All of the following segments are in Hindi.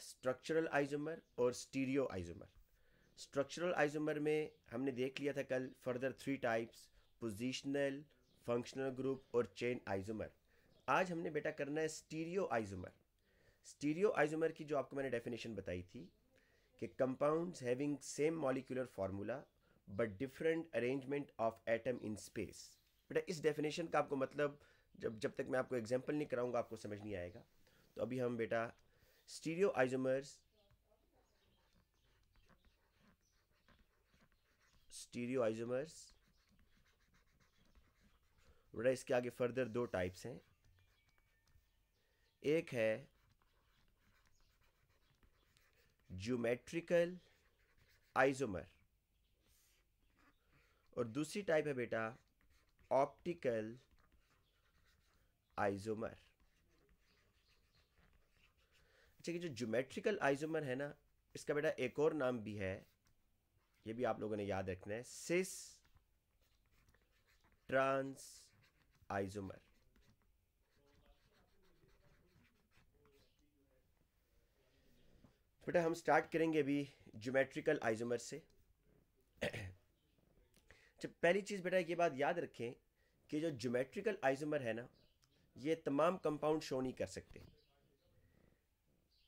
स्ट्रक्चरल आइजोमर और स्टीरियो आइजोमर स्ट्रक्चरल आइजोमर में हमने देख लिया था कल further three types positional functional group और चेन आइजोमर आज हमने बेटा करना है स्टीरियो आइजोमर स्टीरियो आइजोमर की जो आपको मैंने डेफिनेशन बताई थी कि compounds having same molecular formula but different arrangement of atom in space बेटा इस डेफिनेशन का आपको मतलब जब जब तक मैं आपको एग्ज़ाम्पल नहीं कराऊँगा, आपको समझ नहीं आएगा। तो अभी हम बेटा स्टीरियो आइजोमर्स स्टीरियो आइजोमर्स। बेटा इसके आगे फर्दर दो टाइप्स हैं। एक है ज्योमेट्रिकल आइजोमर और दूसरी टाइप है बेटा ऑप्टिकल आइजोमर। अच्छा कि जो ज्योमेट्रिकल आइजोमर है ना, इसका बेटा एक और नाम भी है, ये भी आप लोगों ने याद रखना है सिस ट्रांस आइजोमर बेटा, हम स्टार्ट करेंगे अभी ज्योमेट्रिकल आइजोमर से। जब पहली चीज़ बेटा, ये बात याद रखें कि जो ज्योमेट्रिकल आइजोमर है ना, ये तमाम कंपाउंड शो नहीं कर सकते।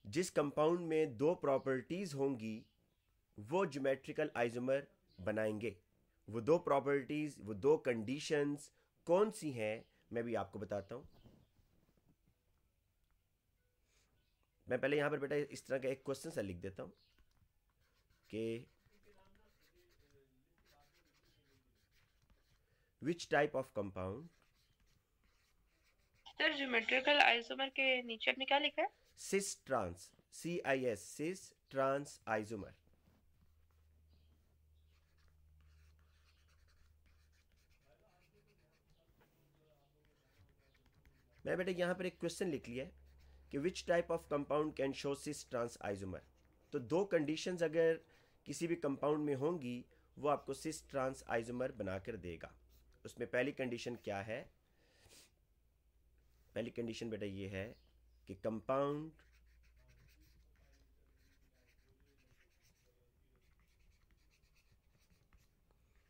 जिस कंपाउंड में दो प्रॉपर्टीज़ होंगी, वो ज्योमेट्रिकल आइजोमर बनाएँगे। वो दो प्रॉपर्टीज़ वो दो कंडीशंस कौन सी हैं, मैं भी आपको बताता हूँ। मैं पहले यहाँ पर बेटा इस तरह का एक क्वेश्चन सा लिख देता हूँ कि which type of compound? Sir geometrical isomer के नीचे आपने क्या लिखा है? Cis trans c i s cis trans isomer मैं बेटा यहाँ पर एक क्वेश्चन लिख लिया है कि which type of compound can show cis trans isomer तो दो कंडीशंस अगर किसी भी कंपाउंड में होंगी, वो आपको सिस ट्रांस आइसोमर बनाकर देगा। उसमें पहली कंडीशन क्या है? पहली कंडीशन बेटा ये है कि compound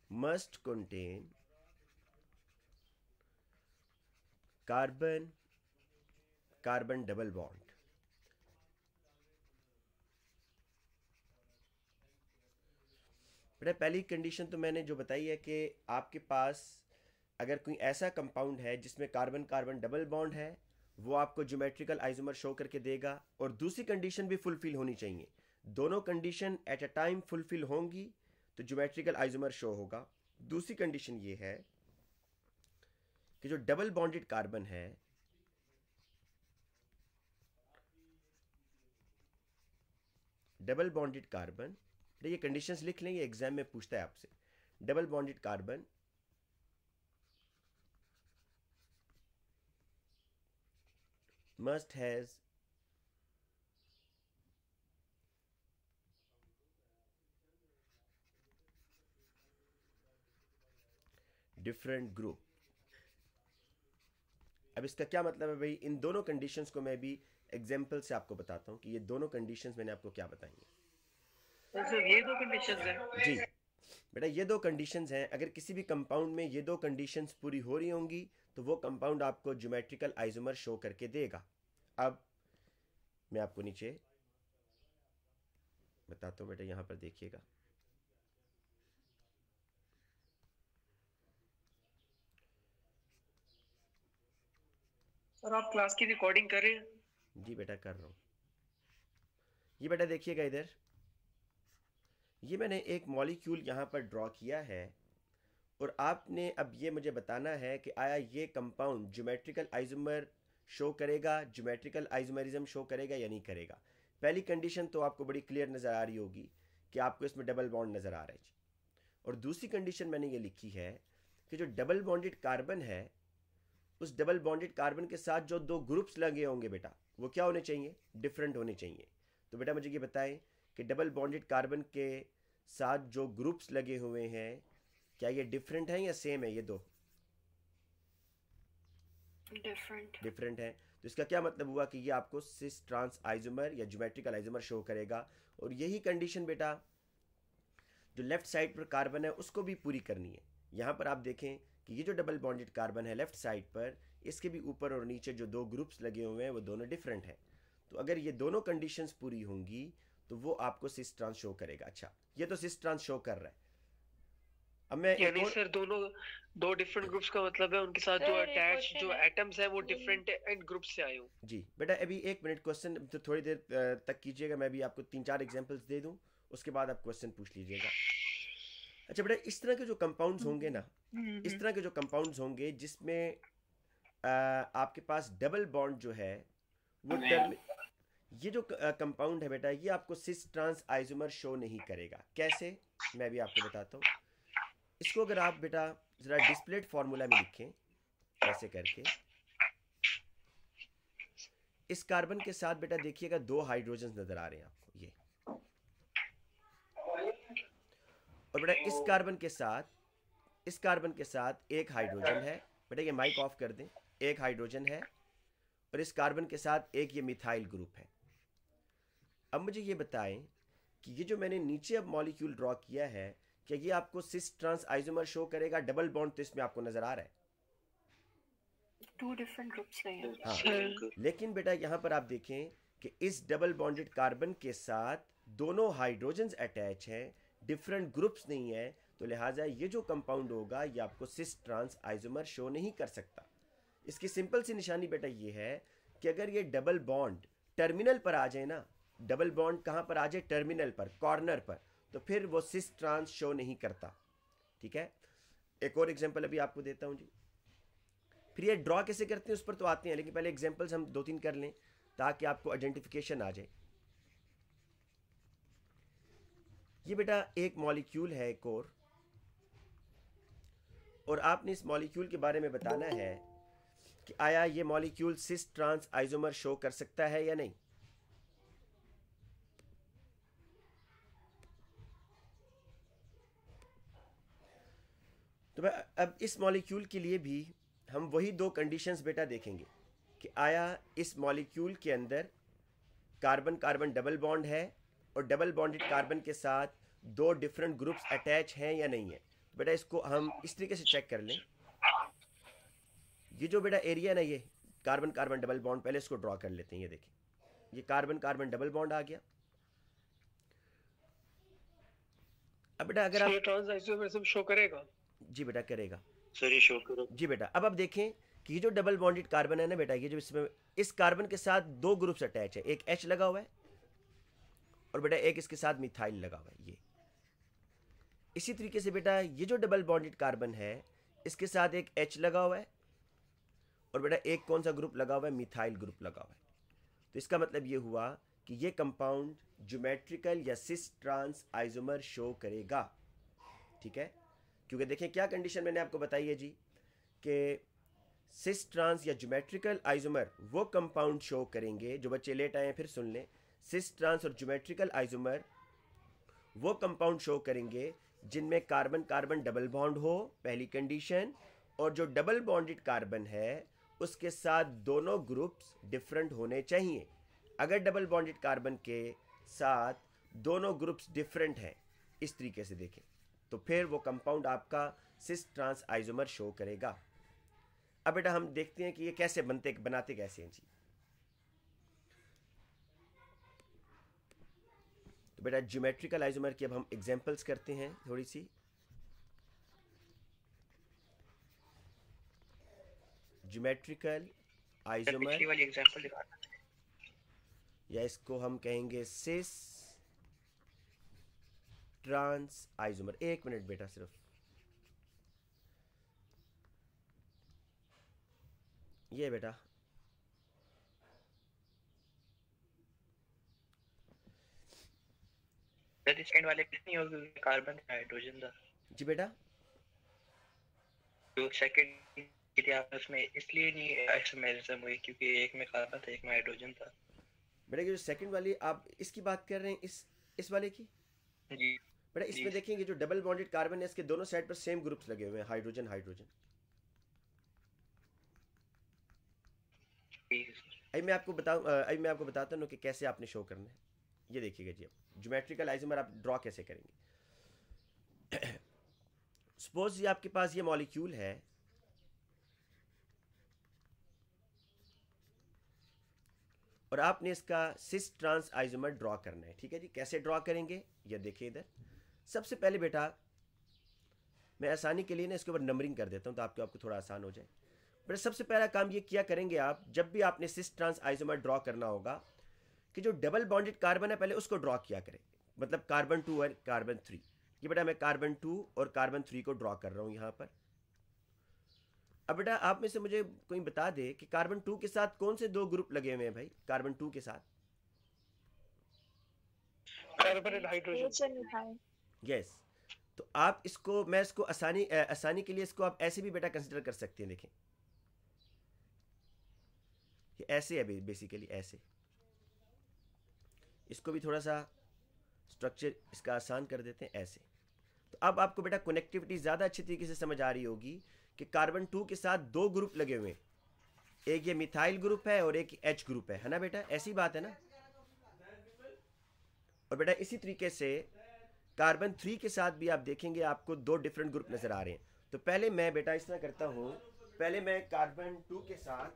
must contain carbon carbon double bond बेटा, पहली कंडीशन तो मैंने जो बताई है कि आपके पास अगर कोई ऐसा कंपाउंड है जिसमें कार्बन कार्बन डबल बॉन्ड है वो आपको ज्योमेट्रिकल आइसोमर शो करके देगा और दूसरी कंडीशन भी फुलफिल होनी चाहिए। दोनों condition at a time fulfil होंगी तो ज्योमेट्रिकल आइसोमर शो होगा। दूसरी कंडीशन ये है कि जो डबल बॉन्डेड कार्बन है डबल बॉन्डेड कार्बन ये कंडीशंस लिख लेंगे एग्ज़ाम में पूछता है आपसे। Double bonded carbon must has different group अब इसका क्या मतलब है भाई? इन दोनों कंडीशंस को मैं भी एग्जांपल से आपको बताता हूँ कि ये दोनों कंडीशंस मैंने आपको क्या बताई हैं। तो ये दो कंडीशंस हैं। जी। बेटा ये दो कंडीशंस हैं। अगर किसी भी कंपाउंड में ये दो कंडीशंस पूरी हो रही होंगी तो वो कंपाउंड आपको ज्योमेट्रिकल आइसोमर शो करके देगा। अब मैं आपको नीचे बताता हूँ बेटा यहाँ पर देखिएगा। सर आप क्लास की रिकॉर्डिंग कर रहे हैं? जी बेटा कर रहा हूँ। ये बेटा देखिएगा इधर। ये मैंने एक मॉलिक्यूल यहाँ पर ड्रॉ किया है और आपने अब ये मुझे बताना है कि आया ये कंपाउंड ज्योमेट्रिकल आइजोमर शो करेगा ज्योमेट्रिकल आइजोमेरिज्म शो करेगा या नहीं करेगा। पहली कंडीशन तो आपको बड़ी क्लियर नज़र आ रही होगी कि आपको इसमें डबल बॉन्ड नज़र आ रहा है और दूसरी कंडीशन मैंने ये लिखी है कि जो डबल बॉन्डेड कार्बन है, उस डबल बॉन्डेड कार्बन के साथ जो दो ग्रुप्स लगे होंगे बेटा, वो क्या होने चाहिए? डिफरेंट होने चाहिए। तो बेटा मुझे ये बताएँ कि डबल बॉन्डेड कार्बन के साथ जो ग्रुप्स लगे हुए हैं, क्या ये डिफरेंट हैं या सेम है ये दो? डिफरेंट डिफरेंट है। तो इसका क्या मतलब हुआ कि ये आपको सिस ट्रांस आइजोमर या ज्योमेट्रिकल आइजोमर शो करेगा। और यही कंडीशन बेटा, जो लेफ़्ट साइड पर कार्बन है, उसको भी पूरी करनी है। यहाँ पर आप देखें कि ये जो डबल बॉन्डेड कार्बन है लेफ़्ट साइड पर, इसके भी ऊपर और नीचे जो दो ग्रुप्स लगे हुए हैं, वो दोनों डिफरेंट हैं। तो अगर ये दोनों कंडीशंस पूरी होंगी तो वो आपको सिस ट्रांस शो करेगा। अच्छा ये तो सिस ट्रांस शो कर रहा है। अब मैं यानी सर दोनों दो डिफरेंट ग्रुप्स का मतलब है उनके साथ जो अटैच जो एटम्स है वो डिफरेंट एंड ग्रुप से आए हो। जी बेटा अभी एक मिनट क्वेश्चन तो थोड़ी देर तक कीजिएगा मैं भी आपको तीन चार एग्जांपल्स दे दूँ उसके बाद आप क्वेश्चन पूछ लीजिएगा। अच्छा बेटा इस तरह के जो कंपाउंड्स होंगे ना हम्म, इस हम्म। तरह के जो कंपाउंड्स होंगे जिसमें आपके पास डबल बॉन्ड जो है वो टर्म ये जो कंपाउंड है बेटा ये आपको सिस ट्रांस आइसोमर शो नहीं करेगा। कैसे? मैं भी आपको बताता हूँ। इसको अगर आप बेटा ज़रा डिस्प्लेट फॉर्मूला में लिखें, ऐसे करके। इस कार्बन के साथ बेटा देखिएगा दो हाइड्रोजन नज़र आ रहे हैं आपको, ये। और बेटा इस कार्बन के साथ, इस कार्बन के साथ एक हाइड्रोजन है। बेटा ये माइक ऑफ़ कर दें, एक हाइड्रोजन है और इस कार्बन के साथ एक ये मिथाइल ग्रुप है। अब मुझे ये बताएँ कि ये जो मैंने नीचे अब मॉलिक्यूल ड्रॉ किया है क्या ये आपको सिस ट्रांस आइसोमर शो करेगा डबल बॉन्ड तो इसमें आपको नज़र आ रहा है। टू डिफरेंट ग्रुप्स हैं। हाँ। लेकिन बेटा यहाँ पर आप देखें कि इस डबल बॉन्डेड कार्बन के साथ दोनों हाइड्रोजन अटैच हैं डिफरेंट ग्रुप्स नहीं है तो लिहाजा ये जो कंपाउंड होगा ये आपको सिस ट्रांस आइसोमर शो नहीं कर सकता। इसकी सिंपल सी निशानी बेटा ये है कि अगर ये डबल बॉन्ड टर्मिनल पर आ जाए ना डबल बॉन्ड कहाँ पर आ जाए? टर्मिनल पर कॉर्नर पर। तो फिर वो सिस ट्रांस शो नहीं करता। ठीक है? एक और एग्ज़ाम्पल अभी आपको देता हूँ जी। फिर ये ड्रॉ कैसे करते हैं उस पर तो आते हैं, लेकिन पहले एग्जांपल्स हम दो तीन कर लें ताकि आपको आइडेंटिफिकेशन आ जाए। ये बेटा एक मॉलिक्यूल है एक और। और आपने इस मॉलिक्यूल के बारे में बताना है कि आया ये molecule cis trans isomer show कर सकता है या नहीं। तो अब इस मॉलिक्यूल के लिए भी हम वही दो कंडीशंस बेटा देखेंगे कि आया इस मॉलिक्यूल के अंदर कार्बन कार्बन डबल बॉन्ड है और डबल बॉन्डेड कार्बन के साथ दो डिफरेंट ग्रुप्स अटैच हैं या नहीं है। तो बेटा इसको हम इस तरीके से चेक कर लें। ये जो बेटा एरिया ना ये कार्बन कार्बन डबल बॉन्ड पहले इसको ड्रॉ कर लेते हैं ये देखें। ये कार्बन कार्बन डबल बॉन्ड आ गया। अब बेटा अगर आप शो करेगा? जी बेटा करेगा। सॉरी शो करो। जी बेटा अब आप देखें कि ये जो डबल बॉन्डेड कार्बन है ना बेटा ये जो इसमें इस कार्बन के साथ दो ग्रुप्स अटैच है एक एच लगा हुआ है और बेटा एक इसके साथ मिथाइल लगा हुआ है ये। इसी तरीके से बेटा ये जो डबल बॉन्डेड कार्बन है इसके साथ एक एच लगा हुआ है और बेटा एक कौन सा ग्रुप लगा हुआ है? मिथाइल ग्रुप लगा हुआ है। तो इसका मतलब ये हुआ कि ये कंपाउंड ज्योमेट्रिकल या सिस ट्रांस आइसोमर शो करेगा। ठीक है? क्योंकि देखें, क्या कंडीशन मैंने आपको बताई है जी, कि सिस ट्रांस या ज्योमेट्रिकल आइसोमर वो कंपाउंड शो करेंगे, जो बच्चे लेट आए हैं, फिर सुन लें। सिस ट्रांस और ज्योमेट्रिकल आइसोमर वो कंपाउंड शो करेंगे, जिनमें कार्बन कार्बन डबल बॉन्ड हो, पहली कंडीशन और जो डबल बॉन्डेड कार्बन है, उसके साथ दोनों ग्रुप्स डिफरेंट होने चाहिए। अगर डबल बॉन्डेड कार्बन के साथ दोनों ग्रुप्स डिफरेंट हैं, इस तरीके से देखें। तो फिर वो कंपाउंड आपका सिस ट्रांस आइजोमर शो करेगा। अब बेटा हम देखते हैं कि ये कैसे बनते बनाते कैसे हैं जी। तो बेटा ज्योमेट्रिकल आइजोमर की अब हम एग्जांपल्स करते हैं थोड़ी सी। ज्योमेट्रिकल आइजोमर या इसको हम कहेंगे सिस ट्रांस आइजोमर एक मिनट बेटा सिर्फ़। ये बेटा। सेकंड वाले कितनी होगी कार्बन हाइड्रोजन का जी बेटा। तो सेकंड कि आपने उसमें इसलिए नहीं आइसोमेरिज्म हुई क्योंकि एक में कार्बन था एक में हाइड्रोजन था। बेटा जो सेकंड वाली आप इसकी बात कर रहे हैं इस इस वाले की? जी। बेटा इसमें देखेंगे जो डबल बॉन्डेड कार्बन है इसके दोनों साइड पर सेम ग्रुप्स लगे हुए हैं हाइड्रोजन हाइड्रोजन अभी मैं आपको बताऊँ अभी मैं आपको बताता हूँ कि कैसे आपने शो करना है। ये देखिएगा जी अब ज्योमेट्रिकल आइजोमर आप ड्रॉ कैसे करेंगे। सपोज़ ये आपके पास ये मॉलिक्यूल है। और आपने इसका सिस ट्रांस आइजोमर ड्रॉ करना है ठीक है जी? कैसे ड्रॉ करेंगे? ये देखिए इधर। सबसे पहले बेटा मैं आसानी के लिए ना इसके ऊपर नंबरिंग कर देता हूँ तो आपको आपको थोड़ा आसान हो जाए। बट सबसे पहला काम ये किया करेंगे आप जब भी आपने सिस ट्रांस आइजोमर ड्रॉ करना होगा कि जो डबल बॉन्डेड कार्बन है पहले उसको ड्रॉ किया करें। मतलब कार्बन टू और कार्बन थ्री ये बेटा मैं कार्बन टू और कार्बन थ्री को ड्रॉ कर रहा हूँ यहाँ पर। अब बेटा आप में से मुझे कोई बता दे कि कार्बन टू के साथ कौन से दो ग्रुप लगे हुए हैं भाई? कार्बन टू के साथ। कार्बन एंड हाइड्रोजन यस तो आप इसको, मैं इसको आसानी आसानी के लिए इसको आप ऐसे भी बेटा कंसिडर कर सकते हैं, देखें। ये ऐसे है बेसिकली ऐसे। इसको भी थोड़ा सा स्ट्रक्चर इसका आसान कर देते हैं, ऐसे। तो अब आपको बेटा कनेक्टिविटी ज़्यादा अच्छी तरीके से समझ आ रही होगी कि कार्बन टू के साथ दो ग्रुप लगे हुए हैं। एक ये मिथाइल ग्रुप है और एक एच ग्रुप है। है ना बेटा? ऐसी बात है ना? और बेटा इसी तरीके से कार्बन थ्री के साथ भी आप देखेंगे आपको दो डिफरेंट ग्रुप नज़र आ रहे हैं। तो पहले मैं बेटा इस तरह करता हूँ। पहले मैं कार्बन टू के साथ,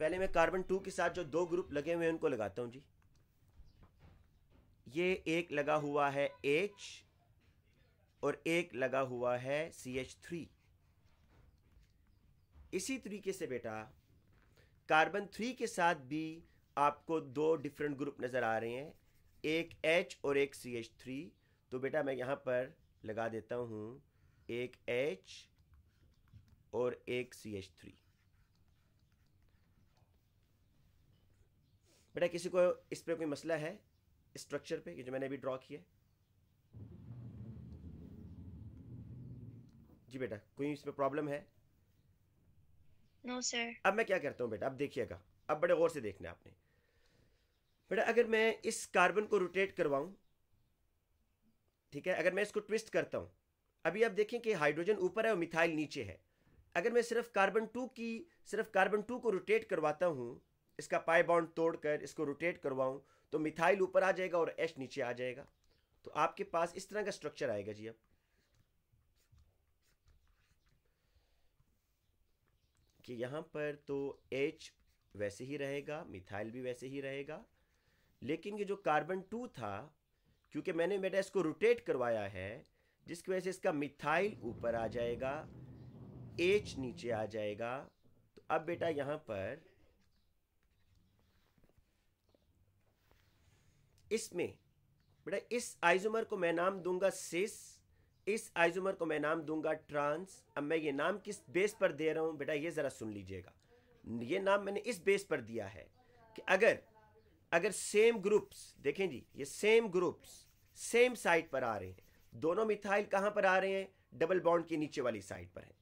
पहले मैं कार्बन टू के साथ जो दो ग्रुप लगे हुए हैं उनको लगाता हूँ जी। ये एक लगा हुआ है H और एक लगा हुआ है सी एच थ्री इसी तरीके से बेटा, कार्बन थ्री के साथ भी आपको दो डिफरेंट ग्रुप नज़र आ रहे हैं। एक H और एक सी एच थ्री तो बेटा मैं यहाँ पर लगा देता हूँ एक H और एक सी एच थ्री बेटा किसी को इस पर कोई मसला है स्ट्रक्चर पे? ये जो मैंने अभी ड्रॉ किया जी बेटा कोई इसमें प्रॉब्लम है? नो no, सर अब मैं क्या करता हूँ बेटा? अब देखिएगा। अब बड़े गौर से देखना आपने। बेटा, अगर मैं इस कार्बन को रोटेट करवाऊं, ठीक है, अगर मैं इसको ट्विस्ट करता हूँ, अभी आप देखें कि हाइड्रोजन ऊपर है और मिथाइल नीचे है। अगर मैं सिर्फ़ कार्बन टू की, सिर्फ़ कार्बन टू को रोटेट करवाता हूँ, इसका पाई बॉन्ड तोड़कर इसको रोटेट करवाऊं तो मिथाइल ऊपर आ जाएगा और एच नीचे आ जाएगा। तो आपके पास इस तरह का स्ट्रक्चर आएगा जी अब। कि यहाँ पर तो एच वैसे ही रहेगा मिथाइल भी वैसे ही रहेगा लेकिन ये जो कार्बन टू था, क्योंकि मैंने बेटा इसको रोटेट करवाया है, जिसकी वजह से इसका मिथाइल ऊपर आ जाएगा एच नीचे आ जाएगा। तो अब बेटा यहाँ पर इसमें, बेटा इस आइजोमर को मैं नाम दूँगा सिस इस आइजोमर को मैं नाम दूँगा ट्रांस अब मैं ये नाम किस बेस पर दे रहा हूँ, बेटा ये ज़रा सुन लीजिएगा। ये नाम मैंने इस बेस पर दिया है कि अगर अगर सेम ग्रुप्स देखें जी, ये सेम ग्रुप्स सेम साइड पर आ रहे हैं। दोनों मिथाइल कहाँ पर आ रहे हैं? डबल बॉन्ड के नीचे वाली साइड पर है।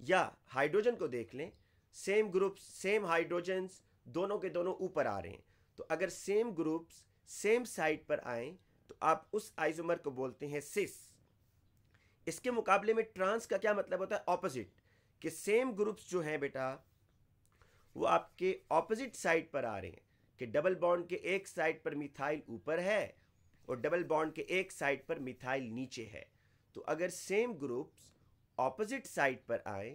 या हाइड्रोजन को देख लें सेम ग्रुप्स सेम हाइड्रोजन्स दोनों के दोनों ऊपर आ रहे हैं। तो अगर सेम ग्रुप्स सेम साइड पर आए तो आप उस आइजोमर को बोलते हैं सिस इसके मुकाबले में ट्रांस का क्या मतलब होता है? ऑपोजिट कि सेम ग्रुप्स जो हैं बेटा, वो आपके ऑपोजिट साइड पर आ रहे हैं। कि डबल बॉन्ड के एक साइड पर मिथाइल ऊपर है और डबल बॉन्ड के एक साइड पर मिथाइल नीचे है। तो अगर सेम ग्रुप्स ऑपोजिट साइड पर आए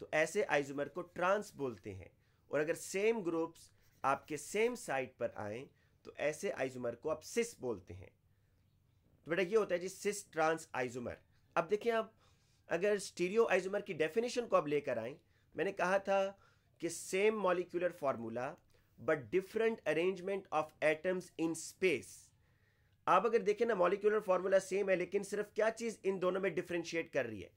तो ऐसे आइजोमर को ट्रांस बोलते हैं। और अगर सेम ग्रुप्स आपके सेम साइड पर आए तो ऐसे आइजोमर को आप सिस बोलते हैं। तो बेटा ये होता है जी सिस ट्रांस आइजोमर। अब देखिए आप, अगर स्टीरियो आइजोमर की डेफिनेशन को आप लेकर आए, मैंने कहा था कि same molecular formula but different arrangement of atoms in space आप अगर देखें ना मॉलिक्यूलर फार्मूला सेम है, लेकिन सिर्फ़ क्या चीज़ इन दोनों में डिफ्रेंशिएट कर रही है?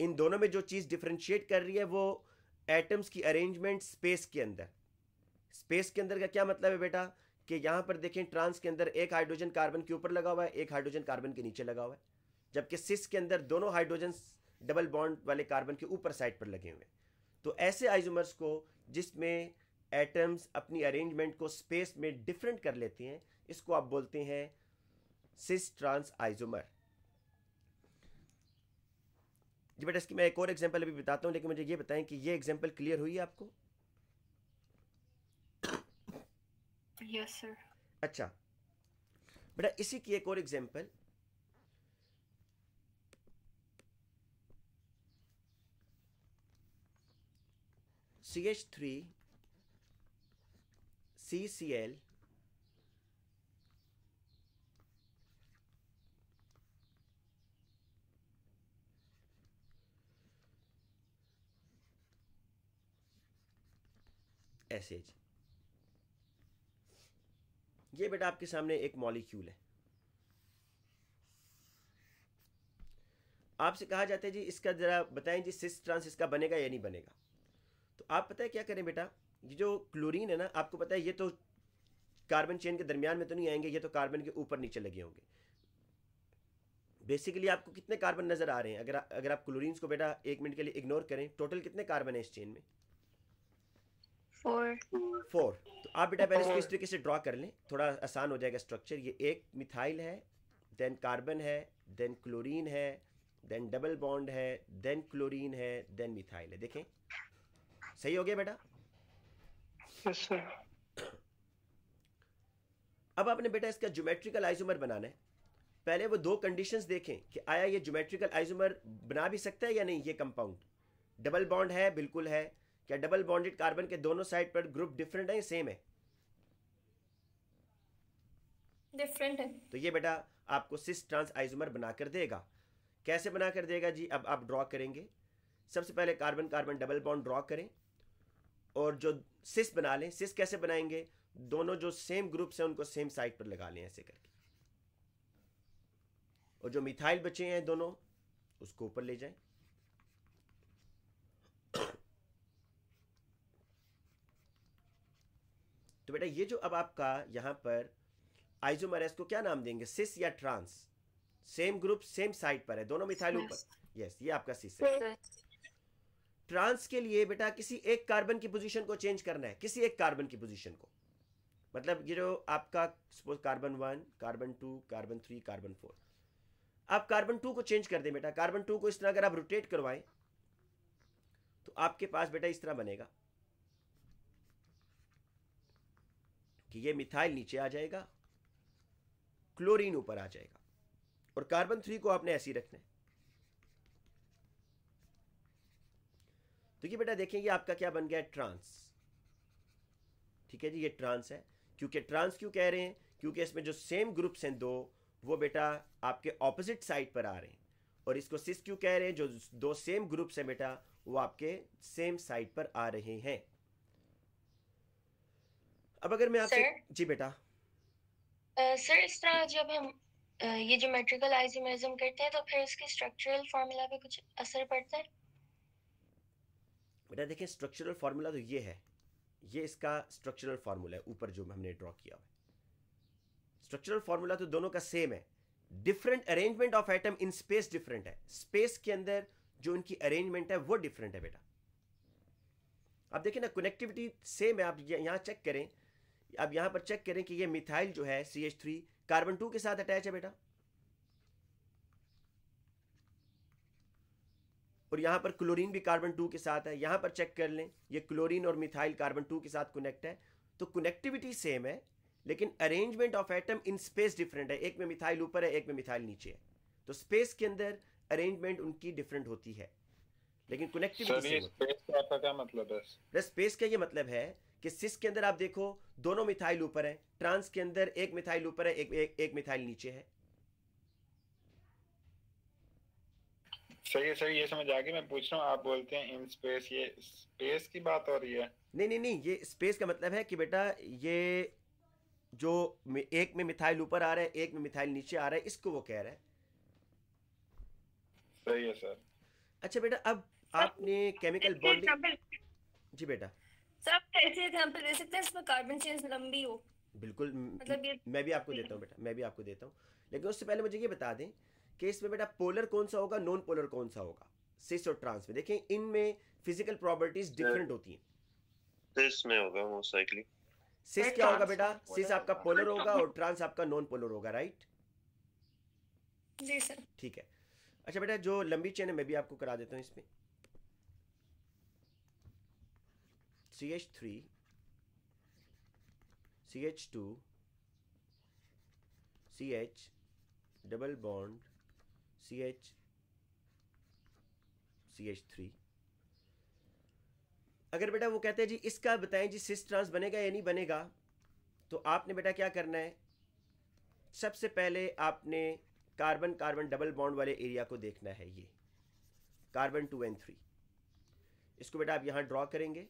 इन दोनों में जो चीज़ डिफ्रेंशिएट कर रही है, वो एटम्स की अरेंजमेंट स्पेस के अंदर। स्पेस के अंदर का क्या मतलब है बेटा? कि यहाँ पर देखें ट्रांस के अंदर एक हाइड्रोजन कार्बन के ऊपर लगा हुआ है, एक हाइड्रोजन कार्बन के नीचे लगा हुआ है। जबकि सिस के अंदर दोनों हाइड्रोजन डबल बॉन्ड वाले कार्बन के ऊपर साइड पर लगे हुए तो ऐसे आइजोमर्स को, जिसमें एटम्स अपनी अरेंजमेंट को स्पेस में डिफरेंट कर लेते हैं इसको आप बोलते हैं सिस ट्रांस आइजोमर जी बेटा इसकी मैं एक और एग्जांपल अभी बताता हूँ लेकिन मुझे ये बताएँ कि ये एग्जांपल क्लियर हुई है आपको? यस सर अच्छा। बेटा इसी की एक और example C H three C C L S H ये बेटा आपके सामने एक मॉलिक्यूल है। आपसे कहा जाता है जी, इसका ज़रा बताएँ जी सिस ट्रांस इसका बनेगा या नहीं बनेगा। तो आप पता है क्या करें बेटा? ये जो क्लोरीन है ना आपको पता है ये तो कार्बन चेन के दरमियान में तो नहीं आएँगे ये तो कार्बन के ऊपर नीचे लगे होंगे। बेसिकली आपको कितने कार्बन नज़र आ रहे हैं? अगर अगर आप क्लोरीन्स को बेटा एक मिनट के लिए इग्नोर करें टोटल कितने कार्बन है इस चेन में? Four. फोर तो आप बेटा पहले इसको इस तरीके से ड्रॉ कर लें। थोड़ा आसान हो जाएगा स्ट्रक्चर ये एक मिथाइल है देन कार्बन है देन क्लोरीन है देन डबल बॉन्ड है देन क्लोरीन है देन मिथाइल है। देखें। सही हो गया बेटा? अब आपने बेटा इसका ज्योमेट्रिकल आइसोमर बनाना है। पहले वो दो कंडीशंस देखें कि आया ये ज्योमेट्रिकल आइसोमर बना भी सकता है या नहीं ये कंपाउंड डबल बॉन्ड है बिल्कुल है। क्या डबल बॉन्डेड कार्बन के दोनों साइड पर ग्रुप डिफरेंट है या सेम है? डिफरेंट है। तो ये बेटा आपको सिस ट्रांस आइसोमर बना कर देगा। कैसे बना कर देगा जी? अब आप ड्रॉ करेंगे। सबसे पहले carbon carbon double bond draw करें। और जो सिस बना लें। सिस कैसे बनाएँगे? दोनों जो सेम ग्रुप्स हैं उनको सेम साइड पर लगा लें ऐसे करके। और जो मिथाइल बचे हैं दोनों उसको ऊपर ले जाएँ। तो बेटा ये जो अब आपका यहाँ पर आइसोमर है इसको क्या नाम देंगे? सिस या trans same group same side पर है। दोनों मिथाइल ऊपर? यस ये आपका सिस है। ट्रांस के लिए बेटा किसी एक कार्बन की पोजीशन को चेंज करना है, किसी एक कार्बन की पोजीशन को। मतलब ये जो आपका suppose carbon one carbon two carbon three carbon four आप कार्बन टू को चेंज कर दें बेटा। कार्बन टू को इस तरह अगर आप रोटेट करवाएँ तो आपके पास बेटा इस तरह बनेगा कि ये मिथाइल नीचे आ जाएगा क्लोरीन ऊपर आ जाएगा। और कार्बन थ्री को आपने ऐसे ही रखना है। तो ये बेटा देखें ये आपका क्या बन गया है ट्रांस ठीक है जी ये ट्रांस है। क्योंकि ट्रांस क्यों कह रहे हैं? क्योंकि इसमें जो सेम ग्रुप्स हैं दो वो बेटा आपके ऑपोजिट साइड पर आ रहे हैं। और इसको सिस क्यों कह रहे हैं? जो दो सेम ग्रुप्स हैं बेटा वो आपके सेम साइड पर आ रहे हैं। अब अगर मैं आपसे जी बेटा। सर इस तरह जब हम uh, ये ज्योमेट्रिकल आइसोमेरिज्म करते हैं तो फिर इसके स्ट्रक्चरल फार्मूला पे कुछ असर पड़ता है? बेटा देखें स्ट्रक्चरल फार्मूला तो ये है। ये इसका स्ट्रक्चरल फार्मूला है, ऊपर जो हमने ड्रॉ किया हुआ स्ट्रक्चरल फार्मूला तो दोनों का सेम है। Different arrangement of atom in space different है। स्पेस के अंदर जो उनकी अरेंजमेंट है, वो डिफरेंट है बेटा। आप देखिए ना कनेक्टिविटी सेम है, आप यहाँ चेक करें। अब यहाँ पर चेक करें कि ये मिथाइल जो है C H three carbon two के साथ अटैच है बेटा। और यहाँ पर क्लोरीन भी कार्बन टू के साथ है। यहाँ पर चेक कर लें ये क्लोरीन और मिथाइल कार्बन टू के साथ कनेक्ट है। तो कनेक्टिविटी सेम है लेकिन arrangement of atom in space different है। एक में मिथाइल ऊपर है एक में मिथाइल नीचे है। तो स्पेस के अंदर अरेंजमेंट उनकी डिफरेंट होती है। लेकिन कनेक्टिविटी सेम स्पेस का क्या मतलब है? है स्पेस का ये मतलब है कि सिस के अंदर आप देखो दोनों मिथाइल ऊपर है। ट्रांस के अंदर एक मिथाइल ऊपर है एक, एक, एक मिथाइल नीचे है। सही है सही ये समझ आ गई मैं पूछ रहा हूँ आप बोलते हैं इन स्पेस ये स्पेस की बात हो रही है। नहीं नहीं नहीं ये स्पेस का मतलब है कि बेटा ये जो एक में मिथाइल ऊपर आ रहा है एक में मिथाइल नीचे आ रहा है इसको वो कह रहा है। सही है सर। अच्छा बेटा अब आपने केमिकल बॉन्डिंग जी बेटा। सर आप ऐसे एग्जांपल दे सकते हैं इसमें कार्बन चेन्स लंबी हो। बिल्कुल मतलब ये मैं भी आपको देता हूँ बेटा मैं भी आपको देता हूँ। लेकिन उससे पहले मुझे ये बता दें कि इसमें बेटा पोलर कौन सा होगा नॉन पोलर कौन सा होगा? सिस और ट्रांस में। देखें इनमें फ़िज़िकल प्रॉपर्टीज़ डिफरेंट होती हैं। दिस में होगा मोस्ट लाइकली सिस क्या होगा बेटा? सिस आपका पोलर होगा और ट्रांस आपका नॉन पोलर होगा राइट जी सर ठीक है। अच्छा बेटा जो लंबी चेन है मैं भी आपको करा देता हूँ इसमें। C H three C H two C H double bond C H C H three अगर बेटा वो कहते हैं जी इसका बताएँ जी सिस ट्रांस बनेगा या नहीं बनेगा? तो आपने बेटा क्या करना है? सबसे पहले आपने कार्बन कार्बन डबल बॉन्ड वाले एरिया को देखना है ये। Carbon two and three. इसको बेटा आप यहाँ ड्रॉ करेंगे।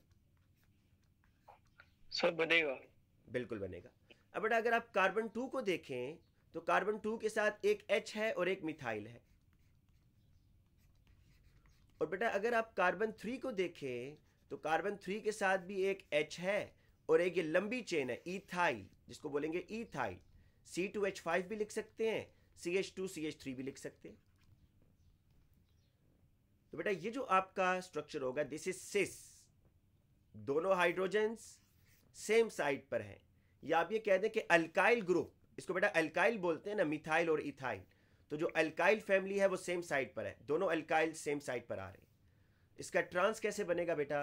सर बनेगा। बिल्कुल बनेगा। अब बेटा अगर आप कार्बन टू को देखें तो कार्बन टू के साथ एक एच है और एक मिथाइल है। और बेटा, अगर आप कार्बन थ्री को देखें तो कार्बन थ्री के साथ भी एक एच है और एक ये लंबी चेन है ईथाइल जिसको बोलेंगे ethyl C two H five भी लिख सकते हैं C H two C H three भी लिख सकते हैं। तो बेटा, ये जो आपका स्ट्रक्चर होगा दिस इज़ सिस दोनों हाइड्रोजन्स सेम साइड पर हैं। या आप ये कह दें कि अल्काइल ग्रुप इसको बेटा अल्काइल बोलते हैं ना मिथाइल और इथाइल तो जो अल्काइल फैमिली है, वो सेम साइड पर है। दोनों अल्काइल सेम साइड पर आ रहे इसका ट्रांस कैसे बनेगा बेटा?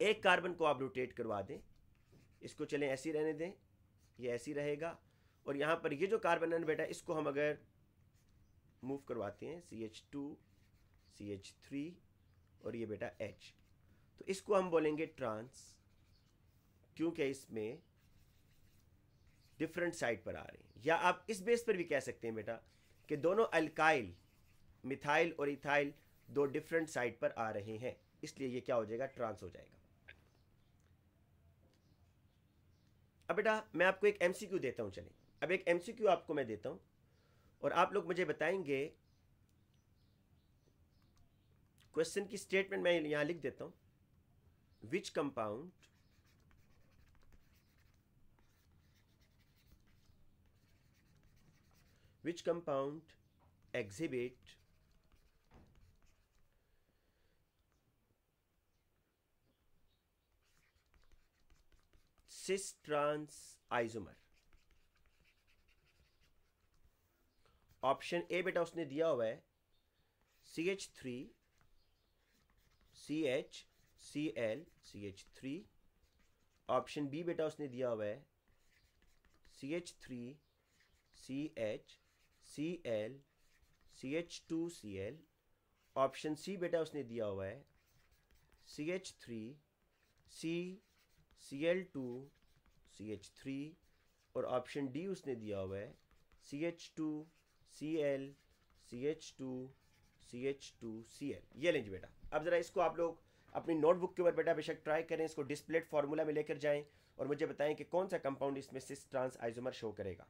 एक कार्बन को आप रोटेट करवा दें। इसको चलें, ऐसी रहने दें। ये ऐसी रहेगा। और यहाँ पर ये जो कार्बन है बेटा, इसको हम अगर मूव करवाते हैं C H two C H three और ये बेटा एच तो इसको हम बोलेंगे ट्रांस क्योंकि इसमें? डिफरेंट साइड पर आ रहे हैं। या आप इस बेस पर भी कह सकते हैं बेटा कि दोनों अल्काइल मिथाइल और इथाइल दो डिफरेंट साइड पर आ रहे हैं। इसलिए ये क्या हो जाएगा? ट्रांस हो जाएगा। अब बेटा मैं आपको एक एमसीक्यू देता हूँ चले अब एक एमसीक्यू आपको मैं देता हूँ और आप लोग मुझे बताएँगे क्वेश्चन की स्टेटमेंट मैं यहाँ लिख देता हूँ। Which compound which compound exhibit cis trans isomer? Option A बेटा उसने दिया हुआ है C H three C H C L C H three option B बेटा उसने दिया हुआ है C H three C H C L C H two C L option C बेटा उसने दिया हुआ है C H three C C L two C H three और ऑप्शन डी उसने दिया हुआ है C H two C L C H two C H two C L ये लेंज बेटा। अब ज़रा इसको आप लोग अपनी नोटबुक के ऊपर बेटा बेशक ट्राई करें, इसको डिस्प्लेट फार्मूला में लेकर जाएँ, और मुझे बताएँ कि कौन सा कंपाउंड इसमें सिस ट्रांस आइजोमर शो करेगा।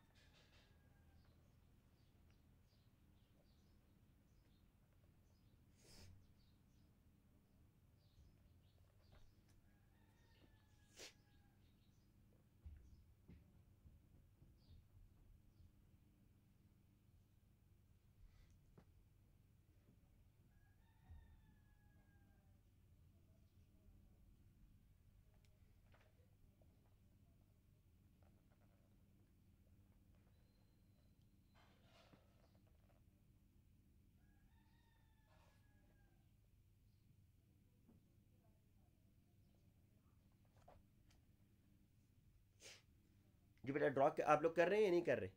बेटा ड्रॉ आप लोग कर रहे हैं या नहीं कर रहे?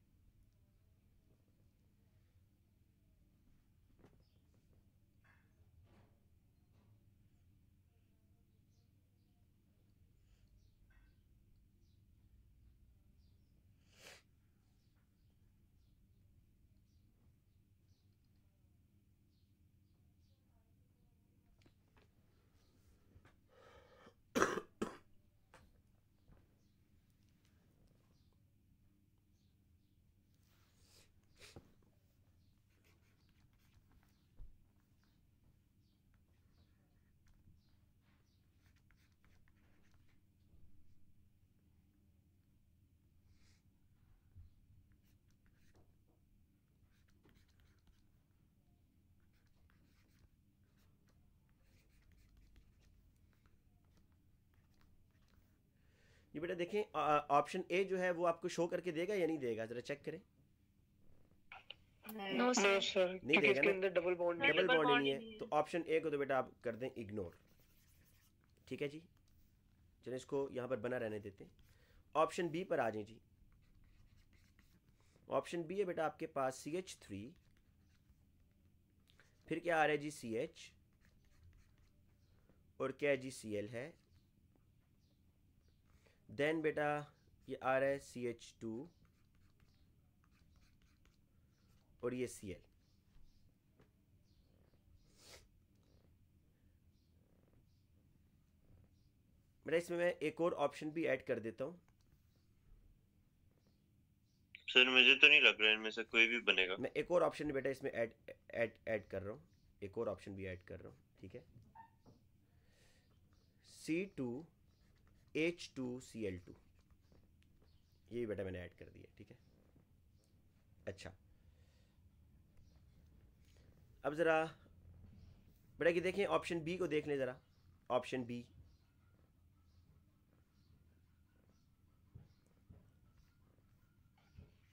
ये बेटा देखें ऑप्शन ए जो है वो आपको शो करके देगा या नहीं देगा? जरा चेक करें। नो सर सर नहीं देगा इसके ना? अंदर डबल बॉन्ड डबल बॉन्ड नहीं है। तो ऑप्शन ए को तो बेटा आप कर दें इग्नोर ठीक है जी? चलिए इसको यहाँ पर बना रहने देते हैं। ऑप्शन बी पर आ जाए जी। ऑप्शन बी है बेटा आपके पास सी एच थ्री फिर क्या आ रहा है जी सी एच और क्या जी सी एल है? देन बेटा ये आ रहा है सी एच टू और ये सी एल बेटा इसमें मैं एक और ऑप्शन भी ऐड कर देता हूँ। सर मुझे तो नहीं लग रहा है इनमें से कोई भी बनेगा। मैं एक और ऑप्शन बेटा इसमें ऐड ऐड ऐड कर रहा हूँ। एक और ऑप्शन भी ऐड कर रहा हूँ ठीक है? C two H two C L two ये भी बेटा मैंने ऐड कर दिया ठीक है? अच्छा। अब ज़रा बेटा कि देखें ऑप्शन बी को देख लें ज़रा। ऑप्शन बी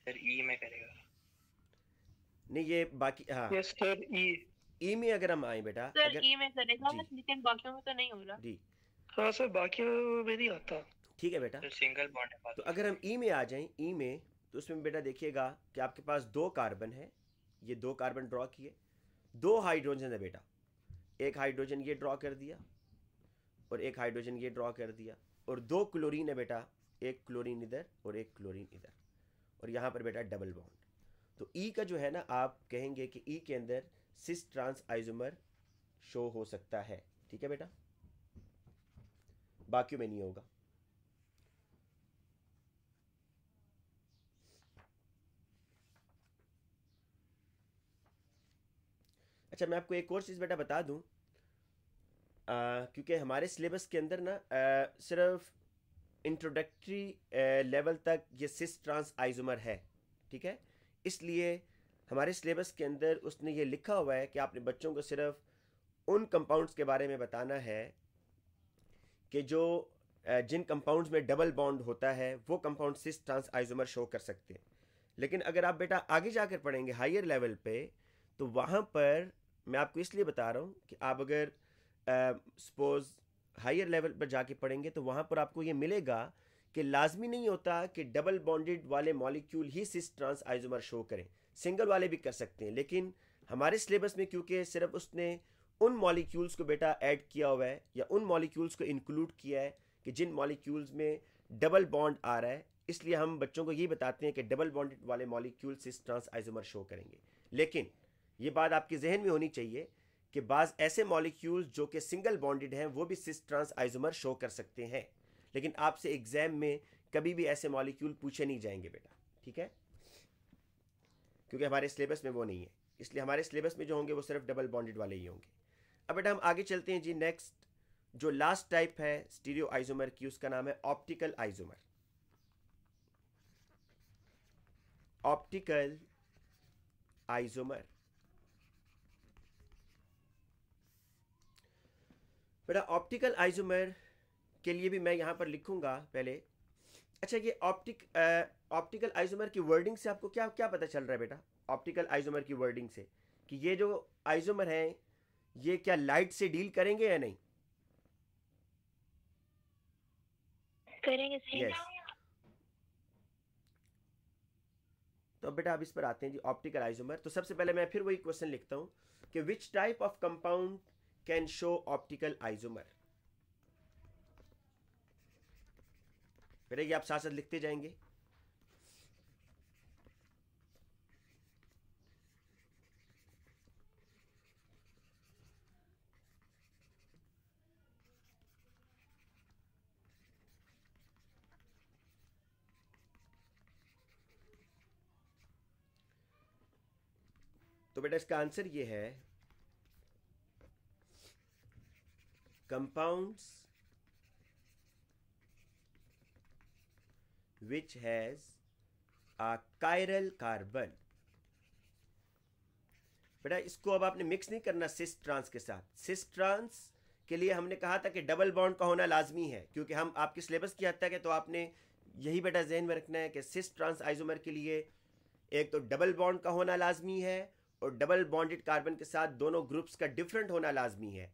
सर ई में करेगा। नहीं ये बाकी हाँ। यस सर ई ई में अगर हम आए बेटा सर ई में करेगा लेकिन बाकियों में तो नहीं हो रहा जी। हाँ सर बाकी में नहीं आता। ठीक है बेटा। तो सिंगल बॉन्ड है तो अगर हम ई में आ जाएँ ई में तो उसमें बेटा देखिएगा कि आपके पास दो कार्बन है। ये दो कार्बन ड्रॉ किए। दो हाइड्रोजन है बेटा। एक हाइड्रोजन ये ड्रॉ कर दिया और एक हाइड्रोजन ये ड्रॉ कर दिया। और दो क्लोरीन है बेटा। एक क्लोरीन इधर और एक क्लोरीन इधर। और यहाँ पर बेटा डबल बॉन्ड तो ई का जो है ना आप कहेंगे कि ई के अंदर सिस ट्रांस आइजोमर शो हो सकता है। ठीक है बेटा? बाकियों में नहीं होगा। अच्छा मैं आपको एक और चीज़ बेटा बता दूँ। क्योंकि हमारे सिलेबस के अंदर ना आ, सिर्फ़ इंट्रोडक्टरी लेवल तक ये सिस ट्रांस आइजोमर है ठीक है? इसलिए हमारे सिलेबस के अंदर उसने ये लिखा हुआ है कि आपने बच्चों को सिर्फ़ उन कंपाउंड्स के बारे में बताना है कि जो जिन कंपाउंड्स में डबल बॉन्ड होता है, वो compound cis trans isomer show कर सकते हैं। लेकिन अगर आप बेटा आगे जाकर पढ़ेंगे हायर लेवल पे तो वहाँ पर मैं आपको इसलिए बता रहा हूँ कि आप अगर सपोज़ हायर लेवल पर जाके पढ़ेंगे तो वहाँ पर आपको ये मिलेगा कि लाजमी नहीं होता कि डबल बॉन्डेड वाले मॉलिक्यूल ही सिस ट्रांस आइजोमर शो करें। सिंगल वाले भी कर सकते हैं, लेकिन हमारे सिलेबस में क्योंकि सिर्फ़ उसने उन मॉलिक्यूल्स को बेटा ऐड किया हुआ है, या उन मॉलिक्यूल्स को इंक्लूड किया है कि जिन मॉलिक्यूल्स में डबल बॉन्ड आ रहा है। इसलिए हम बच्चों को ये बताते हैं कि डबल बॉन्डेड वाले molecule cis trans isomer show करेंगे। लेकिन ये बात आपके जहन में होनी चाहिए कि बाज़ ऐसे मॉलिक्यूल्स जो कि सिंगल बॉन्डेड हैं, वो भी सिस ट्रांस आइजोमर शो कर सकते हैं। लेकिन आपसे एग्ज़ाम में कभी भी ऐसे मॉलिक्यूल पूछे नहीं जाएँगे बेटा, ठीक है? क्योंकि हमारे सिलेबस में वो नहीं है। इसलिए हमारे सिलेबस में जो होंगे वो सिर्फ़ डबल बॉन्डेड वाले ही होंगे। अब बेटा हम आगे चलते हैं जी नेक्स्ट जो लास्ट टाइप है स्टीरियो आइजोमर की, उसका नाम है ऑप्टिकल आइजोमर ऑप्टिकल आइजोमर बेटा ऑप्टिकल आइजोमर के लिए भी मैं यहाँ पर लिखूँगा पहले। अच्छा ये ऑप्टिक ऑप्टिकल आइजोमर की वर्डिंग से आपको क्या क्या पता चल रहा है बेटा? ऑप्टिकल आइजोमर की वर्डिंग से कि ये जो आइजोमर हैं ये क्या लाइट से डील करेंगे या नहीं? करेंगे सही यस तो बेटा अब इस पर आते हैं जी ऑप्टिकल आइजोमर तो सबसे पहले मैं फिर वही क्वेश्चन लिखता हूँ कि which type of compound can show optical isomer बेटा ये आप साथ साथ लिखते जाएँगे। बेटा इसका आंसर ये है। Compounds which has a chiral carbon बेटा इसको अब आपने मिक्स नहीं करना सिस ट्रांस के साथ। सिस ट्रांस के लिए हमने कहा था कि डबल बॉन्ड का होना लाजमी है, क्योंकि हम आपके सिलेबस की हद तक है तो आपने यही बेटा जहन में रखना है कि सिस ट्रांस आइजोमर के लिए एक तो डबल बॉन्ड का होना लाजमी है और डबल बॉन्डेड कार्बन के साथ दोनों ग्रुप्स का डिफरेंट होना लाजमी है।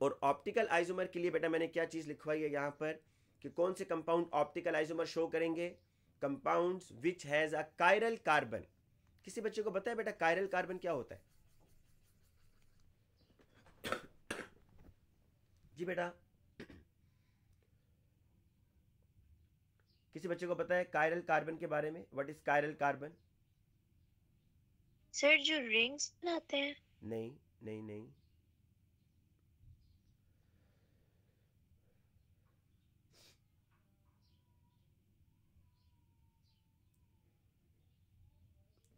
और ऑप्टिकल आइसोमर के लिए बेटा मैंने क्या चीज़ लिखवाई है यहाँ पर कि कौन से कंपाउंड ऑप्टिकल आइसोमर शो करेंगे? Compounds which has a chiral carbon किसी बच्चे को बताया बेटा कायरल कार्बन क्या होता है? जी बेटा। किसी बच्चे को पता है कायरल कार्बन के बारे में? What is chiral carbon sir जो रिंग्स बनाते हैं। नहीं नहीं नहीं।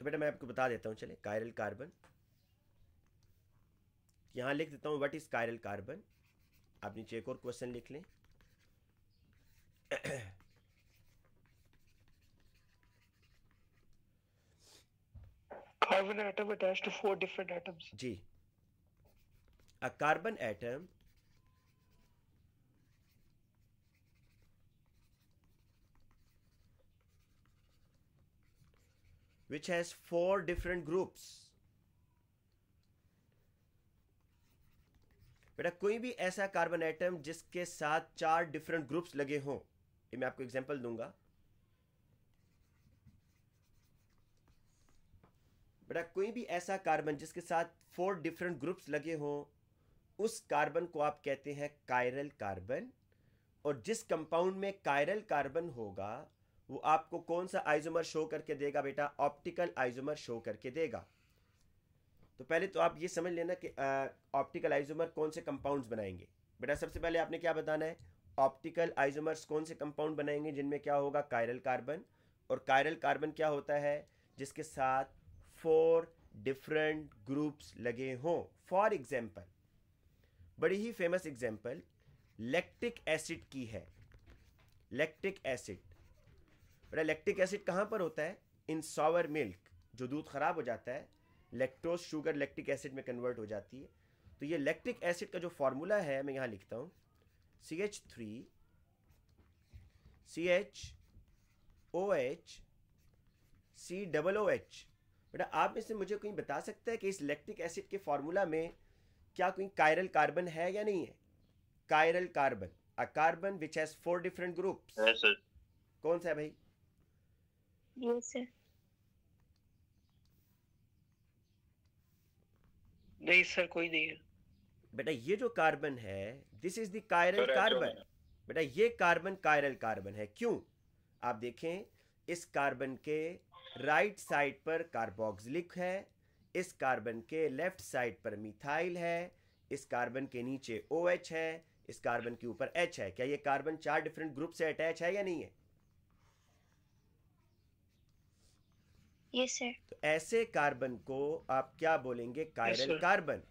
तो बेटा मैं आपको बता देता हूँ चले कायरल कार्बन यहाँ लिख देता हूँ व्हाट इज़ कायरल कार्बन आप नीचे एक और क्वेश्चन लिख लें। Carbon atom attached to four different atoms ji a carbon atom which has four different groups बेटा कोई भी ऐसा कार्बन एटम जिसके साथ चार डिफरेंट ग्रुप्स लगे हों मैं आपको एग्जांपल दूँगा बेटा, कोई भी ऐसा कार्बन जिसके साथ फोर डिफरेंट ग्रुप्स लगे हों, उस कार्बन को आप कहते हैं कायरल कार्बन और जिस कंपाउंड में कायरल कार्बन होगा, वो आपको कौन सा आइसोमर शो करके देगा बेटा? ऑप्टिकल आइसोमर शो करके देगा। तो पहले तो आप ये समझ लेना कि ऑप्टिकल आइसोमर कौन से कंपाउंड्स बनाएँगे। बेटा, सबसे पहले आपने क्या बताना है? ऑप्टिकल आइसोमर्स कौन से कंपाउंड बनाएँगे जिनमें क्या होगा? कायरल कार्बन और कायरल कार्बन क्या होता है? जिसके साथ फोर डिफरेंट ग्रुप्स लगे हों फॉर एग्ज़ाम्पल बड़ी ही फ़ेमस एग्ज़ाम्पल लैक्टिक एसिड की है। लैक्टिक एसिड बेटा लैक्टिक एसिड कहाँ पर होता है? इन सॉवर मिल्क जो दूध खराब हो जाता है लैक्टोज शुगर लैक्टिक एसिड में कन्वर्ट हो जाती है। तो ये लैक्टिक एसिड का जो फॉर्मूला है, मैं यहाँ लिखता हूँ। C H three C H O H C double O H बेटा आप में से मुझे कोई बता सकता है कि इस लैक्टिक एसिड के फॉर्मूला में क्या कोई कायरल कार्बन है या नहीं है? Chiral carbon a carbon which has four different groups है सर कौन सा है भाई? यस सर नहीं सर कोई नहीं है। बेटा ये जो कार्बन है this is the chiral carbon बेटा ये कार्बन कायरल कार्बन है। क्यों? आप देखें इस कार्बन के राइट साइड पर कार्बोक्सिलिक है इस कार्बन के लेफ़्ट साइड पर मिथाइल है इस कार्बन के नीचे ओ OH है इस कार्बन के ऊपर H है। क्या ये कार्बन चार डिफरेंट ग्रुप से अटैच है या नहीं है? यस सर तो ऐसे कार्बन को आप क्या बोलेंगे? Chiral sir. कार्बन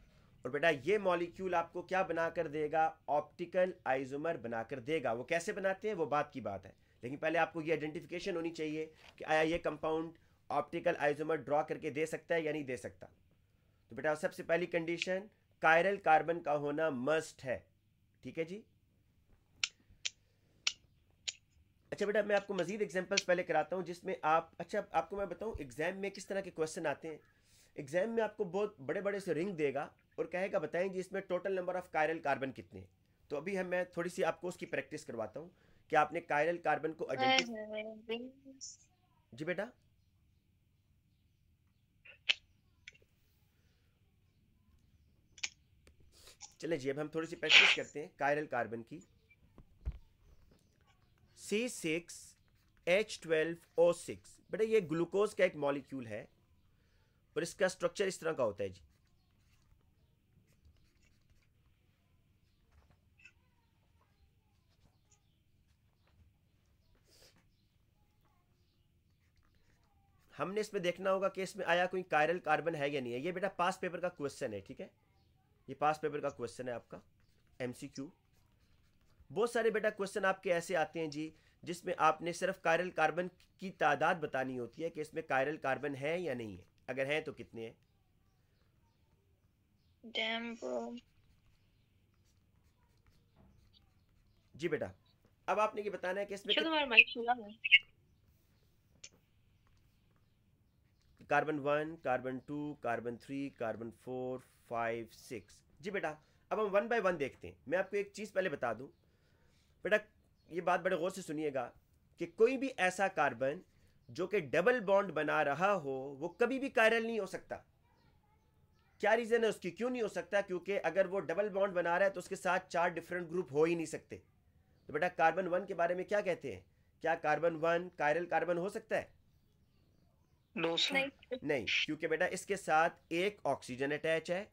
और बेटा ये मॉलिक्यूल आपको क्या बनाकर देगा? ऑप्टिकल आइसोमर बनाकर देगा। वो कैसे बनाते हैं? वो बात की बात है। लेकिन पहले आपको ये आइडेंटिफिकेशन होनी चाहिए कि आया ये कंपाउंड ऑप्टिकल आइसोमर ड्रॉ करके दे सकता है या नहीं दे सकता। तो बेटा, सबसे पहली कंडीशन कायरल कार्बन का होना मस्ट है। ठीक है जी? अच्छा बेटा, मैं आपको मजीद एग्जांपल्स पहले कराता हूँ जिसमें आप अच्छा आपको मैं बताऊँ एग्ज़ाम में किस तरह के क्वेश्चन आते हैं। एग्ज़ाम में आपको बहुत बड़े बड़े से रिंग देगा और कहेगा, बताएँ जी इसमें total number of chiral carbon कितने हैं। तो अभी हम, मैं थोड़ी सी आपको उसकी प्रैक्टिस करवाता हूँ। कि आपने कायरल कार्बन को जी बेटा। चले जी अब हम थोड़ी सी प्रैक्टिस करते हैं कायरल कार्बन की। C six H twelve O six बेटा ये ग्लूकोज का एक मॉलिक्यूल है और इसका स्ट्रक्चर इस तरह का होता है जी। हमने इसमें देखना होगा कि इसमें आया कोई कायरल कार्बन है या नहीं है। ये बेटा पास पेपर का क्वेश्चन है ठीक है? ये पास पेपर का क्वेश्चन है आपका एमसीक्यू बहुत सारे बेटा क्वेश्चन आपके ऐसे आते हैं जी जिसमें आपने सिर्फ़ कायरल कार्बन की तादाद बतानी होती है कि इसमें कायरल कार्बन है या नहीं है। अगर है तो कितने हैं? जी बेटा अब आपने ये बताना है कि इसमें चलो तुम्हारा माइक खुला है carbon one carbon two carbon three carbon four five six जी बेटा, अब हम वन बाय वन देखते हैं। मैं आपको एक चीज़ पहले बता दूँ। बेटा, ये बात बड़े गौर से सुनिएगा कि कोई भी ऐसा कार्बन जो कि डबल बॉन्ड बना रहा हो, वो कभी भी कायरल नहीं हो सकता। क्या रीज़न है उसकी? क्यों नहीं हो सकता? क्योंकि अगर वो डबल बॉन्ड बना रहा है तो उसके साथ चार डिफरेंट ग्रुप हो ही नहीं सकते। तो बेटा कार्बन वन के बारे में क्या कहते हैं? क्या कार्बन वन कायरल कार्बन हो सकता है? नो सर नहीं। नहीं क्योंकि बेटा इसके साथ एक ऑक्सीजन अटैच है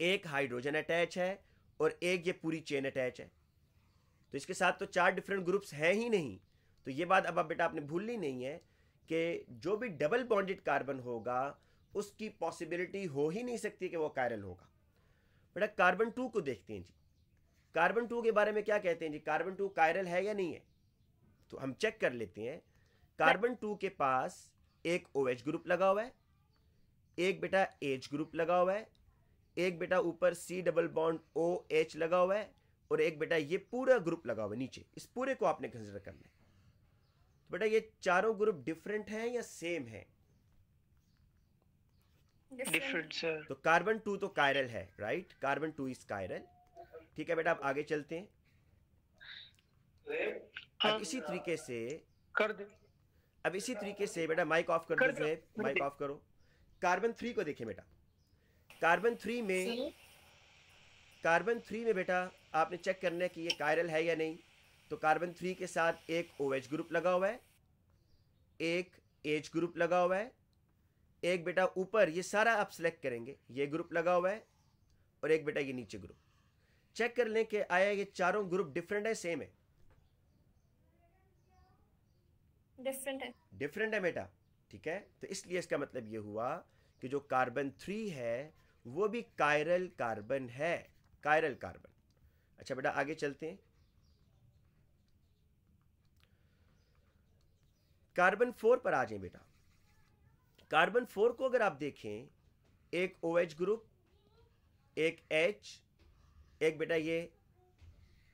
एक हाइड्रोजन अटैच है और एक ये पूरी चेन अटैच है। तो इसके साथ तो चार डिफरेंट ग्रुप्स हैं ही नहीं। तो ये बात अब अब बेटा आपने भूलनी नहीं है कि जो भी डबल बॉन्डेड कार्बन होगा उसकी पॉसिबिलिटी हो ही नहीं सकती कि वो कायरल होगा। बेटा कार्बन टू को देखते हैं जी। कार्बन टू के बारे में क्या कहते हैं जी? कार्बन टू कायरल है या नहीं है? तो हम चेक कर लेते हैं। कार्बन टू के पास एक ओ OH ग्रुप लगा हुआ है एक बेटा एच ग्रुप लगा हुआ है एक बेटा ऊपर C double bond O H लगा हुआ है और एक बेटा ये पूरा ग्रुप लगा हुआ है नीचे। इस पूरे को आपने कंसिडर करना है। तो बेटा ये चारों ग्रुप डिफरेंट हैं या सेम है? डिफरेंट सर तो कार्बन टू तो कायरल है right carbon two is chiral ठीक है बेटा आप आगे चलते हैं। हाँ। इसी तरीके से कर दे। अब इसी तरीके से बेटा माइक ऑफ़ कर कर दो दो, माइक ऑफ़ करो। कार्बन थ्री को देखें बेटा। कार्बन थ्री में कार्बन थ्री में बेटा आपने चेक करना है कि ये कायरल है या नहीं। तो कार्बन थ्री के साथ एक ओ OH ग्रुप लगा हुआ है। एक एच ग्रुप लगा हुआ है। एक बेटा ऊपर ये सारा आप सेलेक्ट करेंगे। ये ग्रुप लगा हुआ है और एक बेटा ये नीचे ग्रुप चेक कर लें कि आया ये चारों ग्रुप डिफरेंट है सेम है। डिफरेंट है। डिफरेंट है बेटा, ठीक है? तो इसलिए इसका मतलब ये हुआ कि जो कार्बन थ्री है, वो भी कायरल कार्बन है कायरल कार्बन अच्छा बेटा, आगे चलते हैं। कार्बन फोर पर आ जाए बेटा। कार्बन फोर को अगर आप देखें, एक ओ OH ग्रुप एक एच एक बेटा ये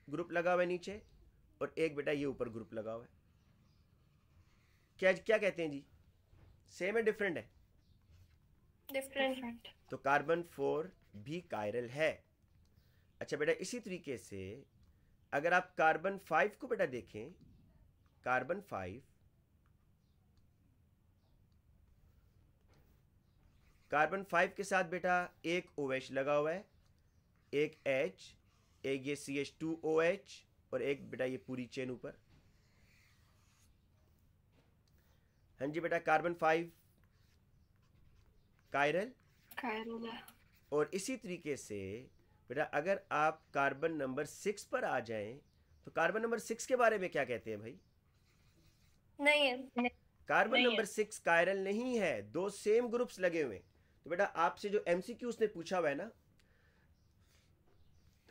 ग्रुप लगा हुआ है नीचे, और एक बेटा ये ऊपर ग्रुप लगा हुआ है। क्या क्या कहते हैं जी? सेम है डिफरेंट है? डिफरेंट तो कार्बन फोर भी कायरल है। अच्छा बेटा इसी तरीके से अगर आप कार्बन फाइव को बेटा देखें कार्बन फाइव कार्बन फाइव के साथ बेटा एक ओ OH लगा हुआ है। एक एच एक ये C H two O H और एक बेटा ये पूरी चेन ऊपर। हाँ जी बेटा कार्बन फाइव कायरल कायरल और इसी तरीके से बेटा अगर आप कार्बन नंबर सिक्स पर आ जाएँ तो कार्बन नंबर सिक्स के बारे में क्या कहते हैं भाई? नहीं है। कार्बन नंबर सिक्स कायरल नहीं है दो सेम ग्रुप्स लगे हुए तो बेटा आपसे जो एमसीक्यू उसने पूछा हुआ है ना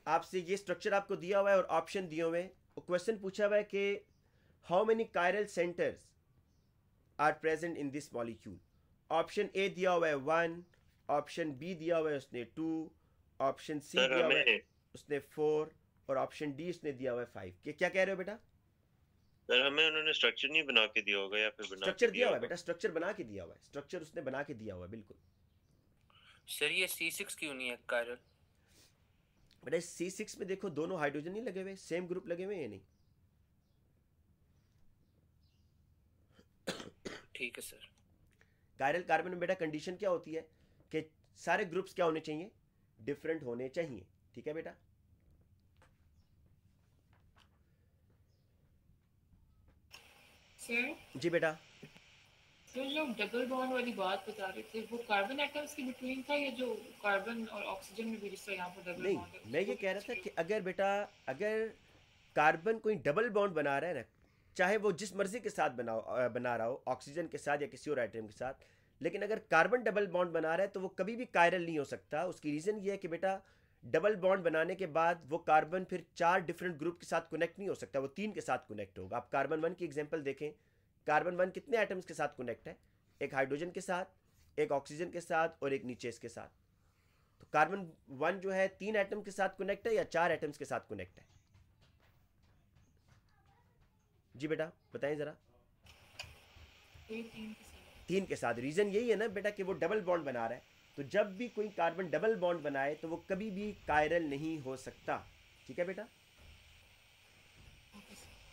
आपसे ये स्ट्रक्चर आपको दिया हुआ है और ऑप्शन दिए हुए हैं। क्वेश्चन पूछा हुआ है कि how many chiral centres are present in this molecule option A दिया हुआ है वन ऑप्शन बी दिया हुआ है उसने टू ऑप्शन सी दिया हुआ है उसने फोर और ऑप्शन डी उसने दिया हुआ है फाइव क्या क्या कह रहे हो बेटा? सर हमें उन्होंने स्ट्रक्चर नहीं बना के दिया होगा या फिर बना स्ट्रक्चर दिया हुआ है बेटा स्ट्रक्चर बना के दिया हुआ है। स्ट्रक्चर उसने बना के दिया हुआ है बिल्कुल। सर ये सी सिक्स क्यों नहीं है कायरल बेटा सी सिक्स में देखो दोनों हाइड्रोजन नहीं लगे हुए सेम ग्रुप लगे हुए हैं या नहीं? ठीक है सर कायरल कार्बन में बेटा कंडीशन क्या होती है? कि सारे ग्रुप्स क्या होने चाहिए? डिफरेंट होने चाहिए। ठीक है बेटा? सर जी बेटा? सर जो डबल बॉन्ड वाली बात बता रहे थे वो कार्बन एटम्स के बिटवीन था या जो कार्बन और ऑक्सीजन में भी तरह यहाँ पर डबल नहीं मैं ये कह रहा था कि अगर बेटा अगर कार्बन कोई डबल बॉन्ड बना रहा है ना चाहे वो जिस मर्ज़ी के साथ बनाओ बना रहा हो, ऑक्सीजन के साथ या किसी और आइटम के साथ, लेकिन अगर कार्बन डबल बॉन्ड बना रहा है तो वो कभी भी कायरल नहीं हो सकता। उसकी रीज़न ये है कि बेटा डबल बॉन्ड बनाने के बाद वो कार्बन फिर चार डिफरेंट ग्रुप के साथ कनेक्ट नहीं हो सकता, वो तीन के साथ कनेक्ट होगा। आप कार्बन वन की एग्ज़ाम्पल देखें। कार्बन वन कितने आइटम्स के साथ कनेक्ट है? एक हाइड्रोजन के साथ, एक ऑक्सीजन के साथ और एक नीचे इसके साथ। तो कार्बन वन जो है, तीन आइटम के साथ कनेक्ट है या चार आइटम्स के साथ कनेक्ट है? जी बेटा बताएँ जरा। तीन के साथ। रीजन यही है ना बेटा कि वो डबल बॉन्ड बना रहा है। तो जब भी कोई कार्बन डबल बॉन्ड बनाए तो वो कभी भी कायरल नहीं हो सकता। ठीक है बेटा?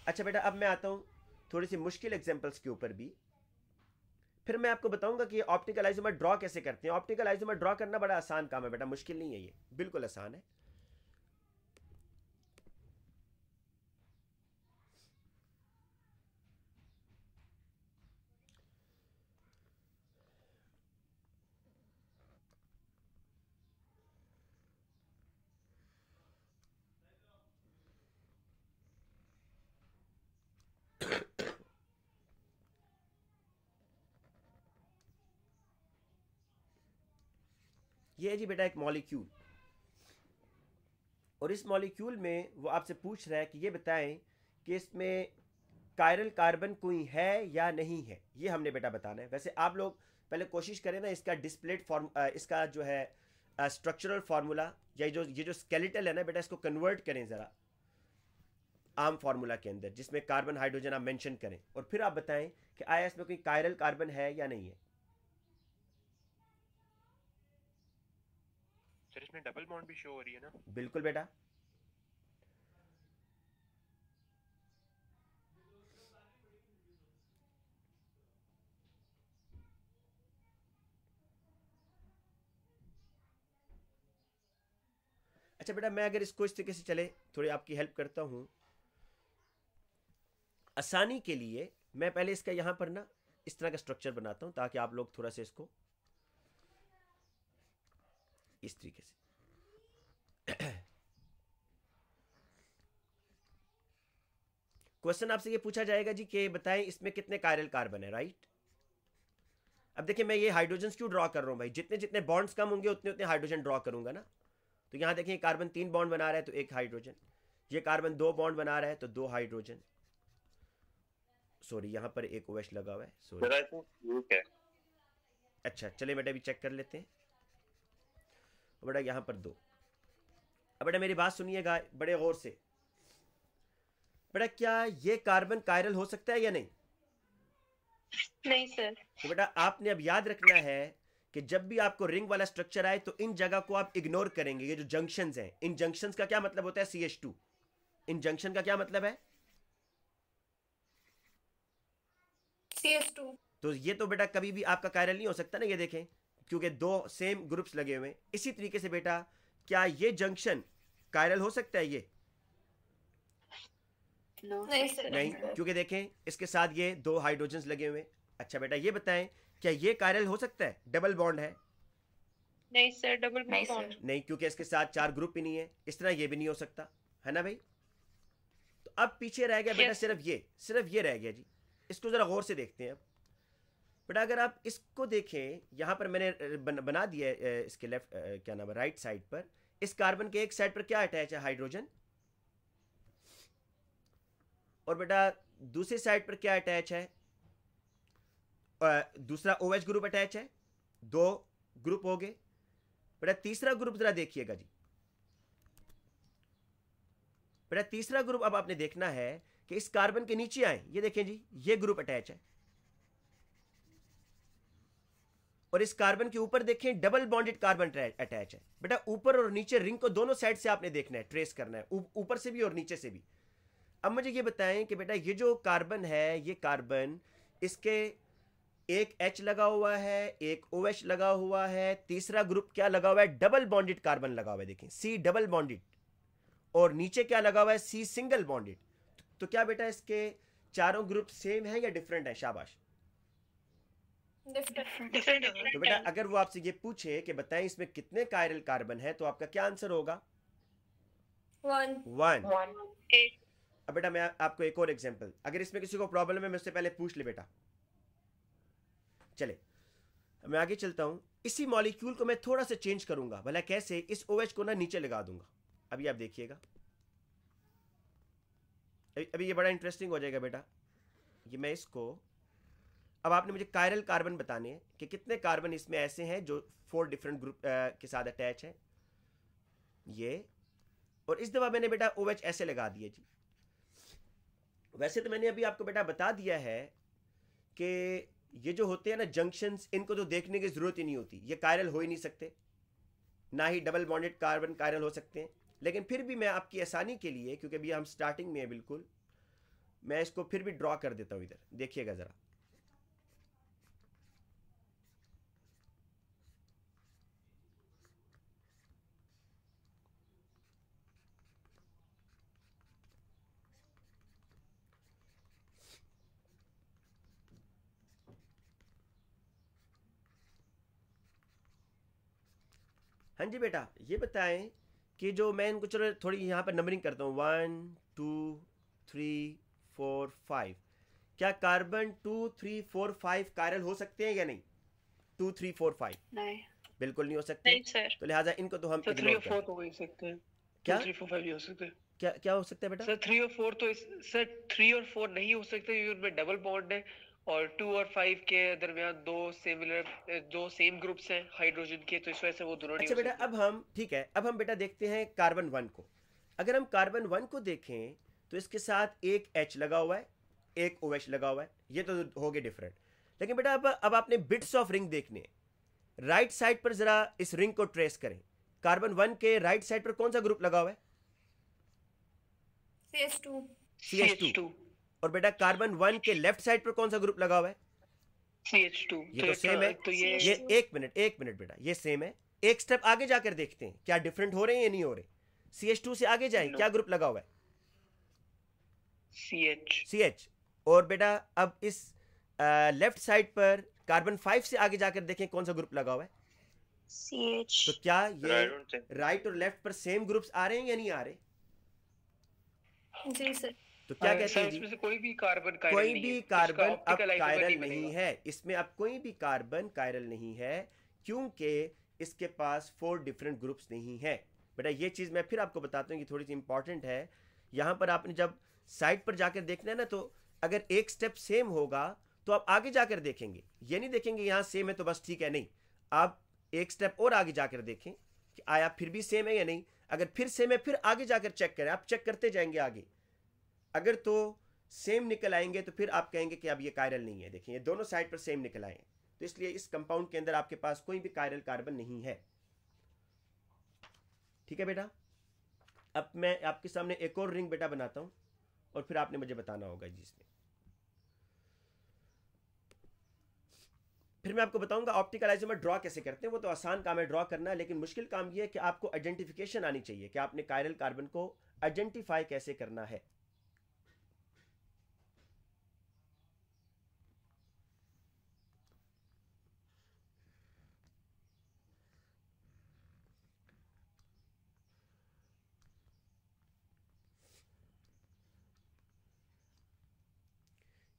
अच्छा बेटा अब मैं आता हूँ थोड़ी सी मुश्किल एग्जांपल्स के ऊपर भी। फिर मैं आपको बताऊँगा कि ऑप्टिकल आइसोमर ड्रॉ कैसे करते हैं। ऑप्टिकल आइसोमर ड्रॉ करना बड़ा आसान काम है बेटा मुश्किल नहीं है ये। बिल्कुल आसान है। ये है जी बेटा एक मॉलिक्यूल। और इस मॉलिक्यूल में वो आपसे पूछ रहा है कि ये बताएँ कि इसमें कायरल कार्बन कोई है या नहीं है। ये हमने बेटा बताना है। वैसे आप लोग पहले कोशिश करें ना इसका डिस्प्लेट फॉर्म इसका जो है स्ट्रक्चरल फार्मूला या जो, ये जो स्केलेटल है ना बेटा, इसको कन्वर्ट करें ज़रा, आम फार्मूला के अंदर, जिसमें कार्बन हाइड्रोजन आप मेंशन करें। और फिर आप बताएँ कि आया इसमें कोई कायरल कार्बन है या नहीं है। इसमें डबल बॉन्ड भी शो हो रही है ना? बिल्कुल बेटा। अच्छा बेटा, मैं अगर इसको इस तरीके से चले, थोड़ी आपकी हेल्प करता हूँ। आसानी के लिए मैं पहले इसका यहाँ पर ना इस तरह का स्ट्रक्चर बनाता हूँ ताकि आप लोग थोड़ा सा इसको इस तरीके से क्वेश्चन आपसे ये पूछा जाएगा जी कि बताएँ इसमें कितने कायरल कार्बन है राइट अब देखिए मैं ये हाइड्रोजन क्यों ड्रॉ कर रहा हूँ भाई? जितने जितने बॉन्ड्स कम होंगे उतने उतने हाइड्रोजन ड्रॉ करूँगा ना। तो यहाँ देखिए कार्बन तीन बॉन्ड बना रहा है तो एक हाइड्रोजन ये कार्बन दो बॉन्ड बना रहा है तो दो हाइड्रोजन सॉरी यहाँ पर एक ओएच लगा हुआ है सॉरी अच्छा चलिए बेटा अभी चेक कर लेते हैं। बेटा यहाँ पर दो। बेटा मेरी बात सुनिएगा बड़े गौर से। बेटा क्या ये कार्बन कायरल हो सकता है या नहीं? नहीं सर। तो बेटा आपने अब याद रखना है कि जब भी आपको रिंग वाला स्ट्रक्चर आए तो इन जगह को आप इग्नोर करेंगे। ये जो जंक्शन हैं इन जंक्शन का क्या मतलब होता है? C H two in junction का क्या मतलब है? तो ये तो बेटा कभी भी आपका कायरल नहीं हो सकता ना ये देखें क्योंकि दो सेम ग्रुप्स लगे हुए इसी तरीके से बेटा क्या ये जंक्शन कायरल हो सकता है ये? नहीं नहीं क्योंकि देखें इसके साथ ये दो हाइड्रोजन लगे हुए। अच्छा बेटा ये बताएँ क्या ये कायरल हो सकता है? डबल बॉन्ड है? नहीं सर डबल बॉन्ड नहीं क्योंकि इसके साथ चार ग्रुप ही नहीं है। इस तरह ये भी नहीं हो सकता। है ना भाई? तो अब पीछे रह गया बेटा सिर्फ़ ये सिर्फ़ ये रह गया जी। इसको जरा गौर से देखते हैं अब। बेटा अगर आप इसको देखें, यहाँ पर मैंने बना दिया इसके लेफ़्ट क्या नाम है राइट साइड पर। इस कार्बन के एक साइड पर क्या अटैच है? हाइड्रोजन और बेटा, दूसरी साइड पर क्या अटैच है? दूसरा ओ ग्रुप अटैच है। दो ग्रुप हो गए। बेटा, तीसरा ग्रुप जरा देखिएगा जी। बेटा, तीसरा ग्रुप अब आपने देखना है कि इस कार्बन के नीचे आए। ये देखें जी, ये ग्रुप अटैच है। और इस कार्बन के ऊपर देखें डबल बॉन्डेड कार्बन अटैच है। बेटा, ऊपर और नीचे रिंग को दोनों साइड से आपने देखना है ट्रेस करना है ऊपर से भी और नीचे से भी। अब मुझे ये बताएँ कि बेटा, ये जो कार्बन है, ये कार्बन इसके एक H लगा हुआ है, एक ओ OH लगा हुआ है, तीसरा ग्रुप क्या लगा हुआ है? डबल बॉन्डेड कार्बन लगा हुआ है, देखें। सी डबल बॉन्डेड और नीचे क्या लगा हुआ है? सी सिंगल बॉन्डेड तो क्या बेटा, इसके चारों ग्रुप सेम है या डिफरेंट है? शाबाश। तो बेटा अगर वो आपसे ये पूछे कि बताएँ इसमें कितने कायरल कार्बन है तो आपका क्या आंसर होगा? वन वन अब बेटा मैं आपको एक और एग्जांपल अगर इसमें किसी को प्रॉब्लम है मैं उससे पहले पूछ ले बेटा। चले। मैं आगे चलता हूँ। इसी मॉलिक्यूल को मैं थोड़ा सा चेंज करूँगा। भला कैसे? इस ओ OH को ना नीचे लगा दूँगा। अभी आप देखिएगा। अभी अभी ये बड़ा इंटरेस्टिंग हो जाएगा बेटा। ये मैं इसको अब आपने मुझे कायरल कार्बन बताने हैं कि कितने कार्बन इसमें ऐसे हैं जो फोर डिफरेंट ग्रुप के साथ अटैच है। ये, और इस दफ़ा मैंने बेटा ओ OH ऐसे लगा दिए जी। वैसे तो मैंने अभी आपको बेटा बता दिया है कि ये जो होते हैं ना जंक्शंस इनको तो देखने की ज़रूरत ही नहीं होती। ये कायरल हो ही नहीं सकते। ना ही डबल बॉन्डेड कार्बन कायरल हो सकते हैं। लेकिन फिर भी मैं आपकी आसानी के लिए, क्योंकि अभी हम स्टार्टिंग में है बिल्कुल, मैं इसको फिर भी ड्रॉ कर देता हूँ इधर। देखिएगा ज़रा। हाँ जी बेटा ये बताएँ कि जो मैं इनको चलो थोड़ी यहाँ पर नंबरिंग करता हूँ। One two three four five क्या carbon two three four five chiral हो सकते हैं या नहीं? टू थ्री फोर फाइव नहीं। बिल्कुल नहीं हो सकते। नहीं सर तो लिहाजा इनको तो हम सर थ्री और फोर तो हो ही सकते हैं। क्या? थ्री फोर फाइव हो सकते क्या क्या हो सकता है बेटा? सर थ्री और फोर तो इस सर थ्री और फोर नहीं हो सकते डबल बॉन्ड है। और टू और फाइव के दरमियान दो सिमिलर दो सेम ग्रुप्स हैं हाइड्रोजन के तो इस वजह से वो दोनों अच्छा बेटा अब हम ठीक है अब हम बेटा देखते हैं कार्बन वन को। अगर हम कार्बन वन को देखें तो इसके साथ एक एच लगा हुआ है एक ओ OH लगा हुआ है ये तो हो गए डिफरेंट लेकिन बेटा अब अब आपने बिट्स ऑफ़ रिंग देखने हैं। राइट साइड पर जरा इस रिंग को ट्रेस करें। कार्बन वन के राइट साइड पर कौन सा ग्रुप लगा हुआ है? CH2 CH2 और बेटा कार्बन वन के लेफ़्ट साइड पर कौन सा ग्रुप लगा हुआ है? CH2 ये तो सेम है। तो ये ये एक मिनट एक मिनट बेटा ये सेम है। एक स्टेप आगे जाकर देखते हैं क्या डिफरेंट हो रहे हैं या नहीं हो रहे। सी एच टू से आगे जाएँ. क्या ग्रुप लगा हुआ है? CH सी एच और बेटा अब इस लेफ़्ट साइड पर कार्बन फाइव से आगे जाकर देखें कौन सा ग्रुप लगा हुआ है। CH तो क्या ये राइट और लेफ़्ट पर सेम ग्रुप्स आ रहे हैं या नहीं आ रहे? जी सर। तो क्या कहते हैं जी कोई भी कार्बन कोई भी कार्बन अब कायरल नहीं है। इसमें अब कोई भी कार्बन कायरल नहीं है क्योंकि इसके पास फोर डिफरेंट ग्रुप्स नहीं है। बेटा ये चीज़ मैं फिर आपको बताता हूँ कि थोड़ी सी इंपॉर्टेंट है। यहाँ पर आपने जब साइड पर जाकर देखना है ना तो अगर एक स्टेप सेम होगा तो आप आगे जाकर देखेंगे। ये नहीं देखेंगे यहाँ सेम है तो बस ठीक है नहीं। आप एक स्टेप और आगे जाकर देखें कि आया फिर भी सेम है या नहीं। अगर फिर सेम है फिर आगे जाकर चेक करें। आप चेक करते जाएँगे आगे। अगर तो सेम निकल आएँगे तो फिर आप कहेंगे कि अब ये कायरल नहीं है। देखिए, ये दोनों साइड पर सेम निकल आए तो इसलिए इस कंपाउंड के अंदर आपके पास कोई भी कायरल कार्बन नहीं है। ठीक है बेटा? अब मैं आपके सामने एक और रिंग बेटा बनाता हूँ, और फिर आपने मुझे बताना होगा जी इसमें। फिर मैं आपको बताऊँगा ऑप्टिकल आइसोमर ड्रॉ कैसे करते हैं। वो तो आसान काम है ड्रॉ करना, लेकिन मुश्किल काम यह है कि आपको आइडेंटिफिकेशन आनी चाहिए कि आपने कायरल कार्बन को आइडेंटिफाई कैसे करना है।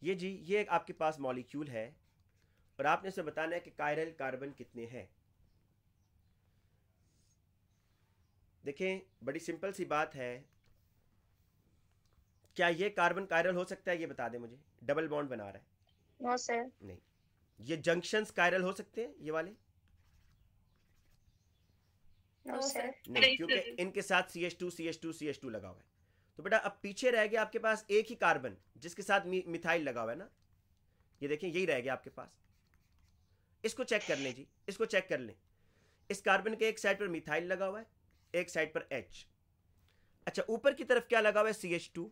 ये जी ये एक आपके पास मॉलिक्यूल है और आपने इसे बताना है कि कायरल कार्बन कितने हैं। देखें बड़ी सिंपल सी बात है। क्या ये कार्बन कायरल हो सकता है? ये बता दें मुझे। डबल बॉन्ड बना रहा है। नो सर नहीं। ये जंक्शंस कायरल हो सकते हैं ये वाले? नो सर नहीं नहीं, क्योंकि इनके साथ C H two C H two C H two लगा हुआ है। तो बेटा, अब पीछे रह गया आपके पास एक ही कार्बन, जिसके साथ मिथाइल लगा हुआ है ना? ये देखें यही रह गया आपके पास। इसको चेक कर लें जी, इसको चेक कर लें। इस कार्बन के एक साइड पर मिथाइल लगा हुआ है, एक साइड पर एच अच्छा ऊपर की तरफ़ क्या लगा हुआ है? सी एच टू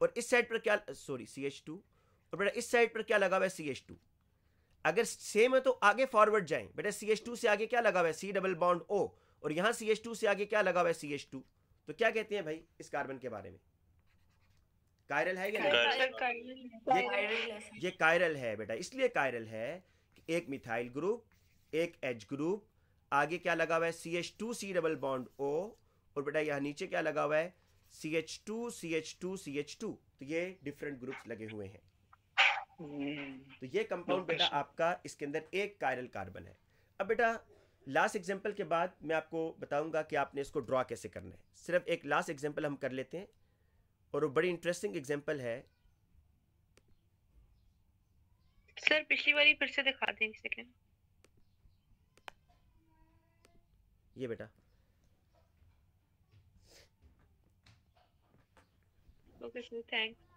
और इस साइड पर क्या सॉरी सी एच टू और बेटा, इस साइड पर क्या लगा हुआ है? सी एच टू अगर सेम है तो आगे फॉरवर्ड जाएँ। बेटा सी एच टू से आगे क्या लगा हुआ है? सी डबल बॉन्ड ओ और यहाँ सी एच टू से आगे क्या लगा हुआ है? सी एच टू तो क्या कहते हैं भाई इस कार्बन के बारे में? कायरल है या नहीं. ये कायरल है बेटा इसलिए कायरल है कि एक मिथाइल ग्रुप एक एच ग्रुप आगे क्या लगा हुआ है? C H two C double bond O और बेटा यहाँ नीचे क्या लगा हुआ है? C H two C H two C H two तो ये डिफरेंट ग्रुप्स लगे हुए हैं। हम्म, तो ये कंपाउंड बेटा आपका इसके अंदर एक कायरल कार्बन है। अब बेटा लास्ट एग्ज़ाम्पल के बाद मैं आपको बताऊँगा कि आपने इसको ड्रॉ कैसे करना है। सिर्फ़ एक लास्ट एग्ज़ाम्पल हम कर लेते हैं और वो बड़ी इंटरेस्टिंग एग्ज़ाम्पल है। सर पिछली वाली फिर से दिखा दें सेकंड ये बेटा। ओके सर थैंक्स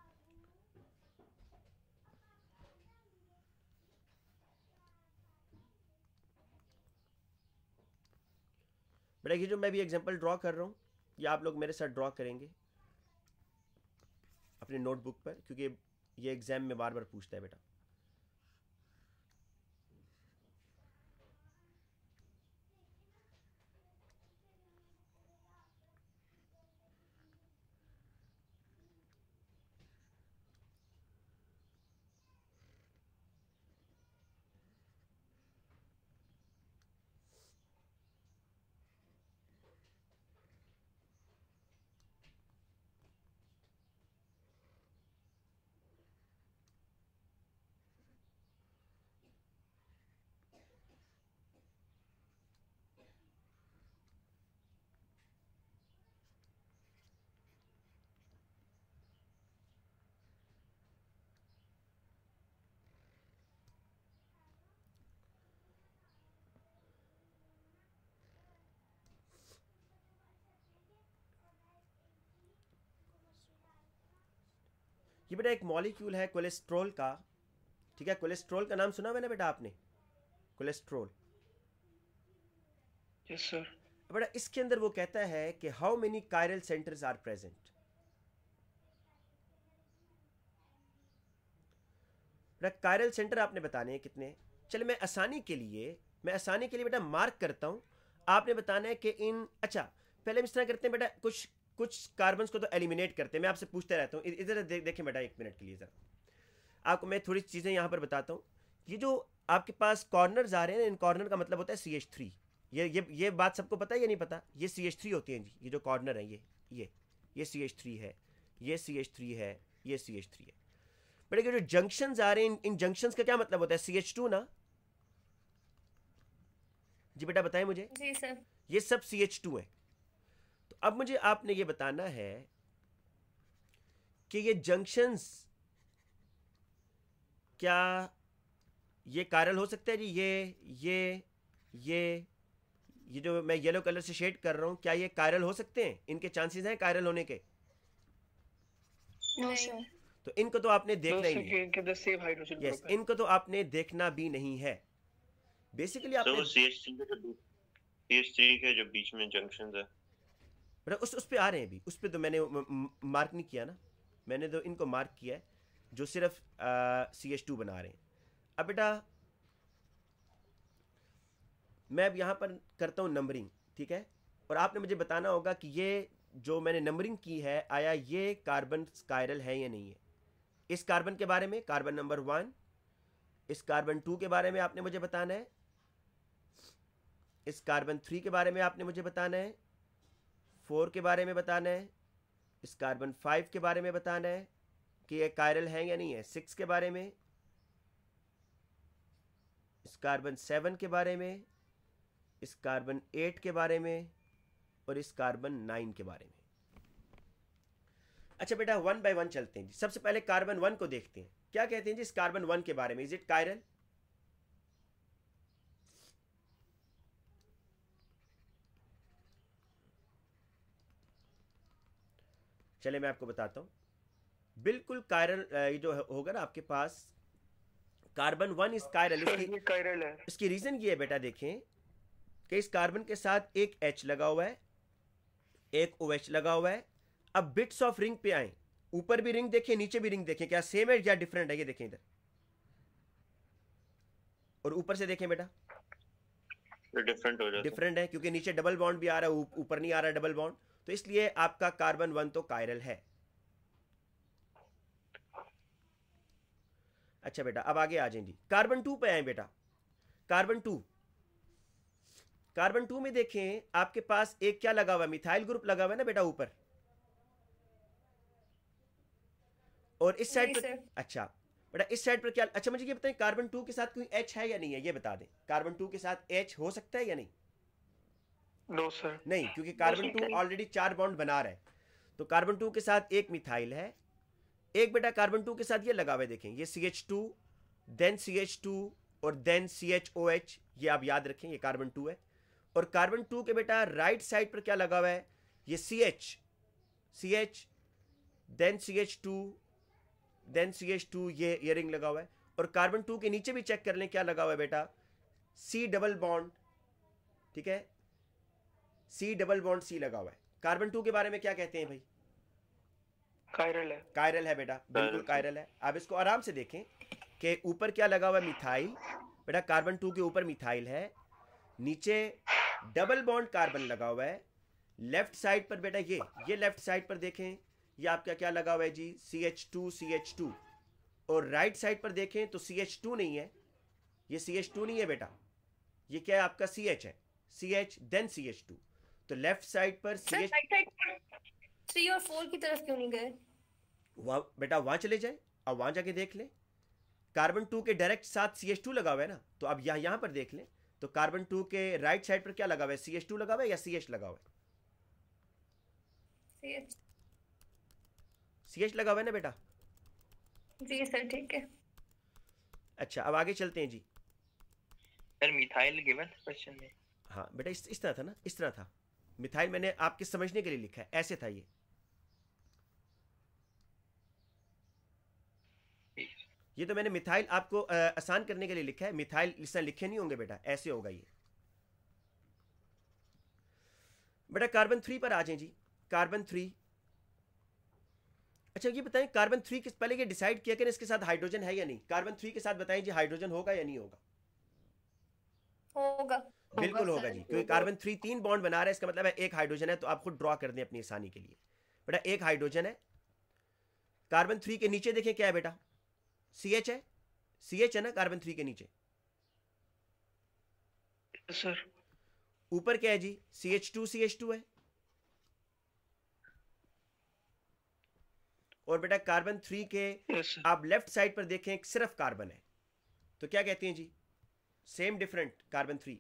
बेटा ये जो मैं भी एग्ज़ाम्पल ड्रॉ कर रहा हूँ, ये आप लोग मेरे साथ ड्रॉ करेंगे अपने नोटबुक पर, क्योंकि ये एग्ज़ाम में बार बार पूछता है बेटा। बेटा एक मॉलिक्यूल है कोलेस्ट्रॉल का ठीक है? कोलेस्ट्रॉल का नाम सुना मैंने बेटा आपने? कोलेस्ट्रॉल। यस सर बेटा इसके अंदर वो कहता है कि how many chiral centres are present बेटा कायरल सेंटर आपने बताने हैं कितने? चले मैं आसानी के लिए मैं आसानी के लिए बेटा मार्क करता हूँ। आपने बताना है कि इन अच्छा पहले हम इस तरह करते हैं बेटा कुछ कुछ कार्बन को तो एलिमिनेट करते हैं। मैं आपसे पूछते रहता हूँ। इधर दे, देखें बेटा एक मिनट के लिए ज़रा। आपको मैं थोड़ी चीज़ें यहाँ पर बताता हूँ। ये जो आपके पास कॉर्नर्स आ रहे हैं इन कॉर्नर का मतलब होता है सी एच थ्री ये ये ये बात सबको पता है या नहीं पता? ये सी एच थ्री होती हैं जी। ये जो कॉर्नर है ये ये ये सी एच थ्री है ये सी एच थ्री है ये सी एच थ्री है। बेटा ये जो जंक्शन आ रहे हैं इन, इन जंक्शन का क्या मतलब होता है? सी एच टू ना? जी बेटा बताएँ मुझे। जी सर ये सब सी एच टू है। तो अब मुझे आपने ये बताना है कि ये जंक्शंस क्या ये कायरल हो सकता है जी? ये ये ये ये जो मैं येलो कलर से शेड कर रहा हूँ क्या ये कायरल हो सकते हैं? इनके चांसेस हैं कायरल होने के? नो तो इनको तो आपने देखना ही नहीं। यस इनको तो आपने देखना भी नहीं है। बेसिकली आपने वो CH3 के जो CH3 के जो बीच में जंक्शंस है बेटा उस उस पे आ रहे हैं अभी। उस पर तो मैंने मार्क नहीं किया ना। मैंने तो इनको मार्क किया है, जो सिर्फ़ सी एच टू बना रहे हैं। अब बेटा, मैं अब यहाँ पर करता हूँ नंबरिंग ठीक है? और आपने मुझे बताना होगा कि ये जो मैंने नंबरिंग की है, आया ये कार्बन स्कायरल है या नहीं है? इस कार्बन के बारे में कार्बन नंबर वन इस कार्बन टू के बारे में आपने मुझे बताना है। इस कार्बन थ्री के बारे में आपने मुझे बताना है। फोर के बारे में बताना है, इस कार्बन फाइव के बारे में बताना है कि ये कायरल है या नहीं है सिक्स के बारे में, इस कार्बन सेवन के बारे में, इस कार्बन एट के बारे में और इस कार्बन नाइन के बारे में। अच्छा बेटा वन बाय वन चलते हैं जी। सबसे पहले कार्बन वन को देखते हैं। क्या कहते हैं जी इस कार्बन वन के बारे में? इज़ इट कायरल चले मैं आपको बताता हूँ। बिल्कुल कायरल ये जो होगा ना आपके पास कार्बन वन इस कायरल इसकी कायरल है। इसकी रीजन ये है बेटा देखें कि इस कार्बन के साथ एक एच लगा हुआ है एक ओ OH लगा हुआ है। अब बिट्स ऑफ़ रिंग पे आए। ऊपर भी रिंग देखें नीचे भी रिंग देखें क्या सेम है या डिफरेंट है ये देखें इधर। और ऊपर से देखें बेटा। डिफरेंट हो है। डिफरेंट है क्योंकि नीचे डबल बॉन्ड भी आ रहा है ऊपर नहीं आ रहा डबल बॉन्ड तो इसलिए आपका कार्बन वन तो कायरल है। अच्छा बेटा अब आगे आ जाएँ जी कार्बन टू पे आए बेटा। Carbon two. कार्बन टू में देखें आपके पास एक क्या लगा हुआ है? मिथाइल ग्रुप लगा हुआ है ना बेटा ऊपर? और इस साइड पर अच्छा बेटा इस साइड पर क्या अच्छा मुझे ये बताएँ कार्बन टू के साथ कोई एच है या नहीं है? ये बता दें। कार्बन टू के साथ एच हो सकता है या नहीं? नो सर नहीं क्योंकि कार्बन टू ऑलरेडी चार बॉन्ड बना रहा है। तो कार्बन टू के साथ एक मिथाइल है। एक बेटा कार्बन टू के साथ ये लगा हुआ है देखें ये C H two then C H two और then C H O H ये आप याद रखें ये कार्बन टू है। और कार्बन टू के बेटा राइट साइड पर क्या लगा हुआ है? ये C H C H then C H two then C H two ये इयरिंग लगा हुआ है। और कार्बन टू के नीचे भी चेक कर लें क्या लगा हुआ है बेटा? सी डबल बॉन्ड ठीक है? सी डबल बॉन्ड सी लगा हुआ है। कार्बन टू के बारे में क्या कहते हैं भाई? कायरल है। कायरल है बेटा बिल्कुल कायरल है। आप इसको आराम से देखें कि ऊपर क्या लगा हुआ है? मिथाइल। बेटा कार्बन टू के ऊपर मिथाइल है। नीचे डबल बॉन्ड कार्बन लगा हुआ है। लेफ़्ट साइड पर बेटा ये ये लेफ़्ट साइड पर देखें। ये आपका क्या लगा हुआ है जी? C H two C H two और राइट साइड पर देखें तो सी एच टू नहीं है। ये सी एच टू नहीं है बेटा। ये क्या है? आपका सी एच है। C H then C H two तो लेफ़्ट साइड पर सी एच थ्री और फोर की तरफ़ क्यों नहीं गए? वहाँ बेटा वहाँ चले जाए और वहाँ जाके देख लें। कार्बन टू के डायरेक्ट साथ सी एच टू लगा हुआ है ना तो अब यहाँ यहाँ पर देख लें। तो कार्बन टू के राइट साइड पर क्या लगा हुआ है? सी एच टू लगा हुआ है या सी एच लगा हुआ है? सी एच लगा हुआ है ना बेटा? जी सर ठीक है। अच्छा अब आगे चलते हैं जी। सर मिथाइल गिवन क्वेश्चन में। हाँ बेटा इस इस तरह था ना इस तरह था। मिथाइल मैंने आपके समझने के लिए लिखा है। ऐसे था ये। ये तो मैंने मिथाइल आपको आसान करने के लिए लिखा है। मिथाइल तरह लिखे नहीं होंगे बेटा। ऐसे होगा ये। बेटा, कार्बन थ्री पर आ जाएँ जी। Carbon three. अच्छा ये बताएँ, कार्बन थ्री किस, पहले ये डिसाइड किया कि इसके साथ हाइड्रोजन है या नहीं? कार्बन थ्री के साथ बताएँ जी हाइड्रोजन होगा या नहीं होगा? होगा। बिल्कुल होगा जी क्योंकि कार्बन थ्री तीन बॉन्ड बना रहा है इसका मतलब है एक हाइड्रोजन है तो आप खुद ड्रॉ कर दें अपनी आसानी के लिए। बेटा एक हाइड्रोजन है। कार्बन थ्री के नीचे देखें क्या है बेटा? सी एच है? सी एच है ना कार्बन थ्री के नीचे? सर ऊपर क्या है जी? C H two C H two है। और बेटा कार्बन थ्री के आप लेफ़्ट साइड पर देखें सिर्फ़ कार्बन है। तो क्या कहते हैं जी? Same different carbon three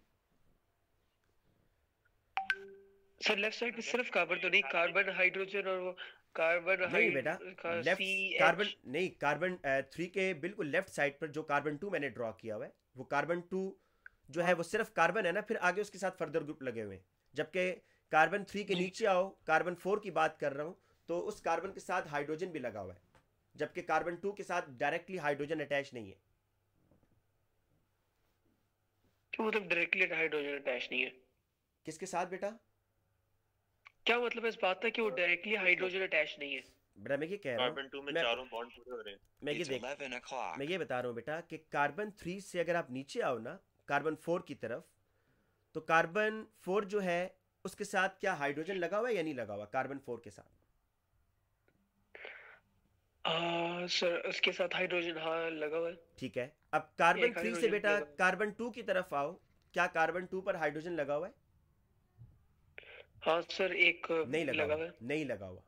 sir left side पे सिर्फ़ कार्बन तो नहीं कार्बन हाइड्रोजन और वो कार्बन नहीं बेटा लेफ़्ट कार्बन नहीं कार्बन थ्री के बिल्कुल लेफ़्ट साइड पर जो कार्बन टू मैंने ड्रॉ किया हुआ है वो कार्बन टू जो है वो सिर्फ़ कार्बन है ना फिर आगे उसके साथ फर्दर ग्रुप लगे हुए हैं। जबकि कार्बन थ्री के नीचे आओ कार्बन फोर की बात कर रहा हूँ तो उस कार्बन के साथ हाइड्रोजन भी लगा हुआ है जबकि कार्बन टू के साथ डायरेक्टली हाइड्रोजन अटैच नहीं है। तो मतलब डायरेक्टली हाइड्रोजन अटैच नहीं है। किसके साथ बेटा? क्या मतलब इस बात का कि वो डायरेक्टली हाइड्रोजन अटैच नहीं है? बेटा मैं ये कह रहा हूँ कार्बन टू में मैं- चारों बॉन्ड पूरे हो रहे हैं। मैं ये देख मैं ये बता रहा हूँ बेटा कि कार्बन थ्री से अगर आप नीचे आओ ना कार्बन फोर की तरफ़ तो कार्बन फोर जो है उसके साथ क्या हाइड्रोजन लगा हुआ है या नहीं लगा हुआ कार्बन फोर के साथ? आ, सर उसके साथ हाइड्रोजन हाँ लगा हुआ है। ठीक है। अब कार्बन थ्री से बेटा है। कार्बन टू की तरफ़ आओ क्या कार्बन टू पर हाइड्रोजन लगा हुआ है? हाँ सर एक नहीं लगा लगा हुआ है नहीं लगा हुआ।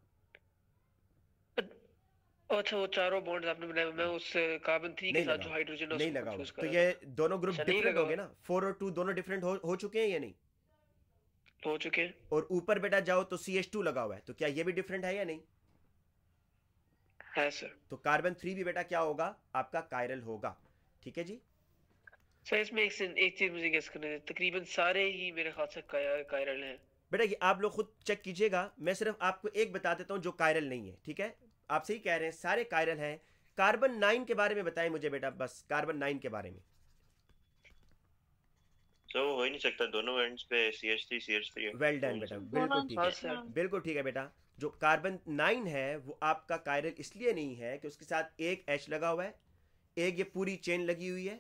अच्छा वो चारों बॉन्ड्स आपने बनाए मैं उस कार्बन थ्री के साथ जो हाइड्रोजन नहीं लगा हुआ। तो ये दोनों ग्रुप डिफरेंट हो गए ना? फोर और टू दोनों डिफरेंट हो, हो चुके हैं या नहीं? हो चुके हैं। और ऊपर बेटा जाओ तो सी एच टू लगा हुआ है तो क्या ये भी डिफरेंट है या नहीं? है सर। तो कार्बन थ्री भी बेटा क्या होगा? आपका कायरल होगा। ठीक है जी? सर इसमें एक एक चीज़ मुझे गेस करने तकरीबन सारे ही मेरे ख्याल से कायरल हैं। बेटा ये आप लोग खुद चेक कीजिएगा। मैं सिर्फ़ आपको एक बता देता हूँ जो कायरल नहीं है ठीक है? आप सही कह रहे हैं सारे कायरल हैं। कार्बन नाइन के बारे में बताएँ मुझे बेटा बस कार्बन नाइन के बारे में। सो वो हो ही नहीं सकता दोनों एंड्स पे वेल डन बेटा बिल्कुल ठीक है। बिल्कुल ठीक है बेटा। जो कार्बन नाइन है वो आपका कायरल इसलिए नहीं है कि उसके साथ एक एच लगा हुआ है एक ये पूरी चेन लगी हुई है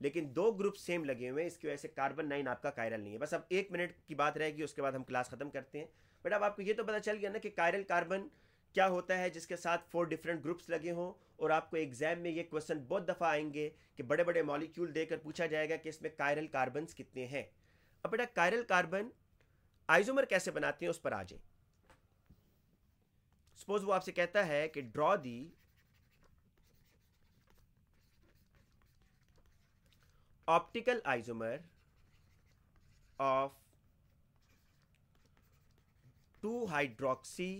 लेकिन दो ग्रुप सेम लगे हुए हैं, इसकी वजह से कार्बन नाइन आपका कायरल नहीं है। बस अब एक मिनट की बात रहेगी, उसके बाद हम क्लास खत्म करते हैं। बट अब आपको ये तो पता चल गया ना कि कायरल कार्बन क्या होता है, जिसके साथ फोर डिफरेंट ग्रुप्स लगे हों, और आपको एग्ज़ाम में ये क्वेश्चन बहुत दफ़ा आएँगे कि बड़े बड़े मॉलिक्यूल देकर पूछा जाएगा कि इसमें कायरल कार्बन कितने हैं। अब बेटा कायरल कार्बन आइजोमर कैसे बनाते हैं, उस पर आ जाए। सपोज़ वो आपसे कहता है कि draw the optical isomer of two hydroxy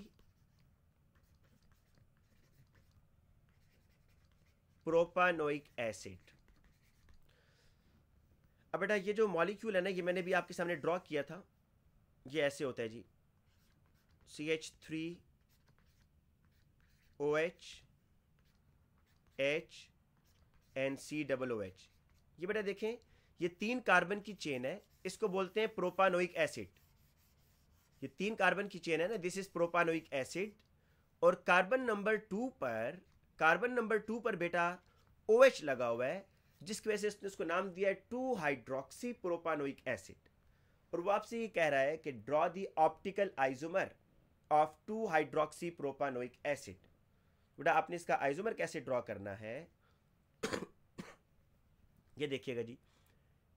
propanoic acid अब बेटा, ये जो मॉलिक्यूल है ना, ये मैंने भी आपके सामने ड्रॉ किया था। ये ऐसे होता है जी। C H three O H H N C double O H ये बेटा देखें, ये तीन कार्बन की चेन है, इसको बोलते हैं प्रोपानोइक एसिड। ये तीन कार्बन की चेन है ना दिस इज़ प्रोपानोइक एसिड। और कार्बन नंबर टू पर, कार्बन नंबर टू पर बेटा ओ OH लगा हुआ है, जिसकी वजह से इसने उसको नाम दिया है टू हाइड्रोक्सी प्रोपानोइक एसिड। और वो आपसे ये कह रहा है कि draw the optical isomer of two hydroxy propanoic acid बेटा आपने इसका आइजोमर कैसे ड्रॉ करना है? ये देखिएगा जी।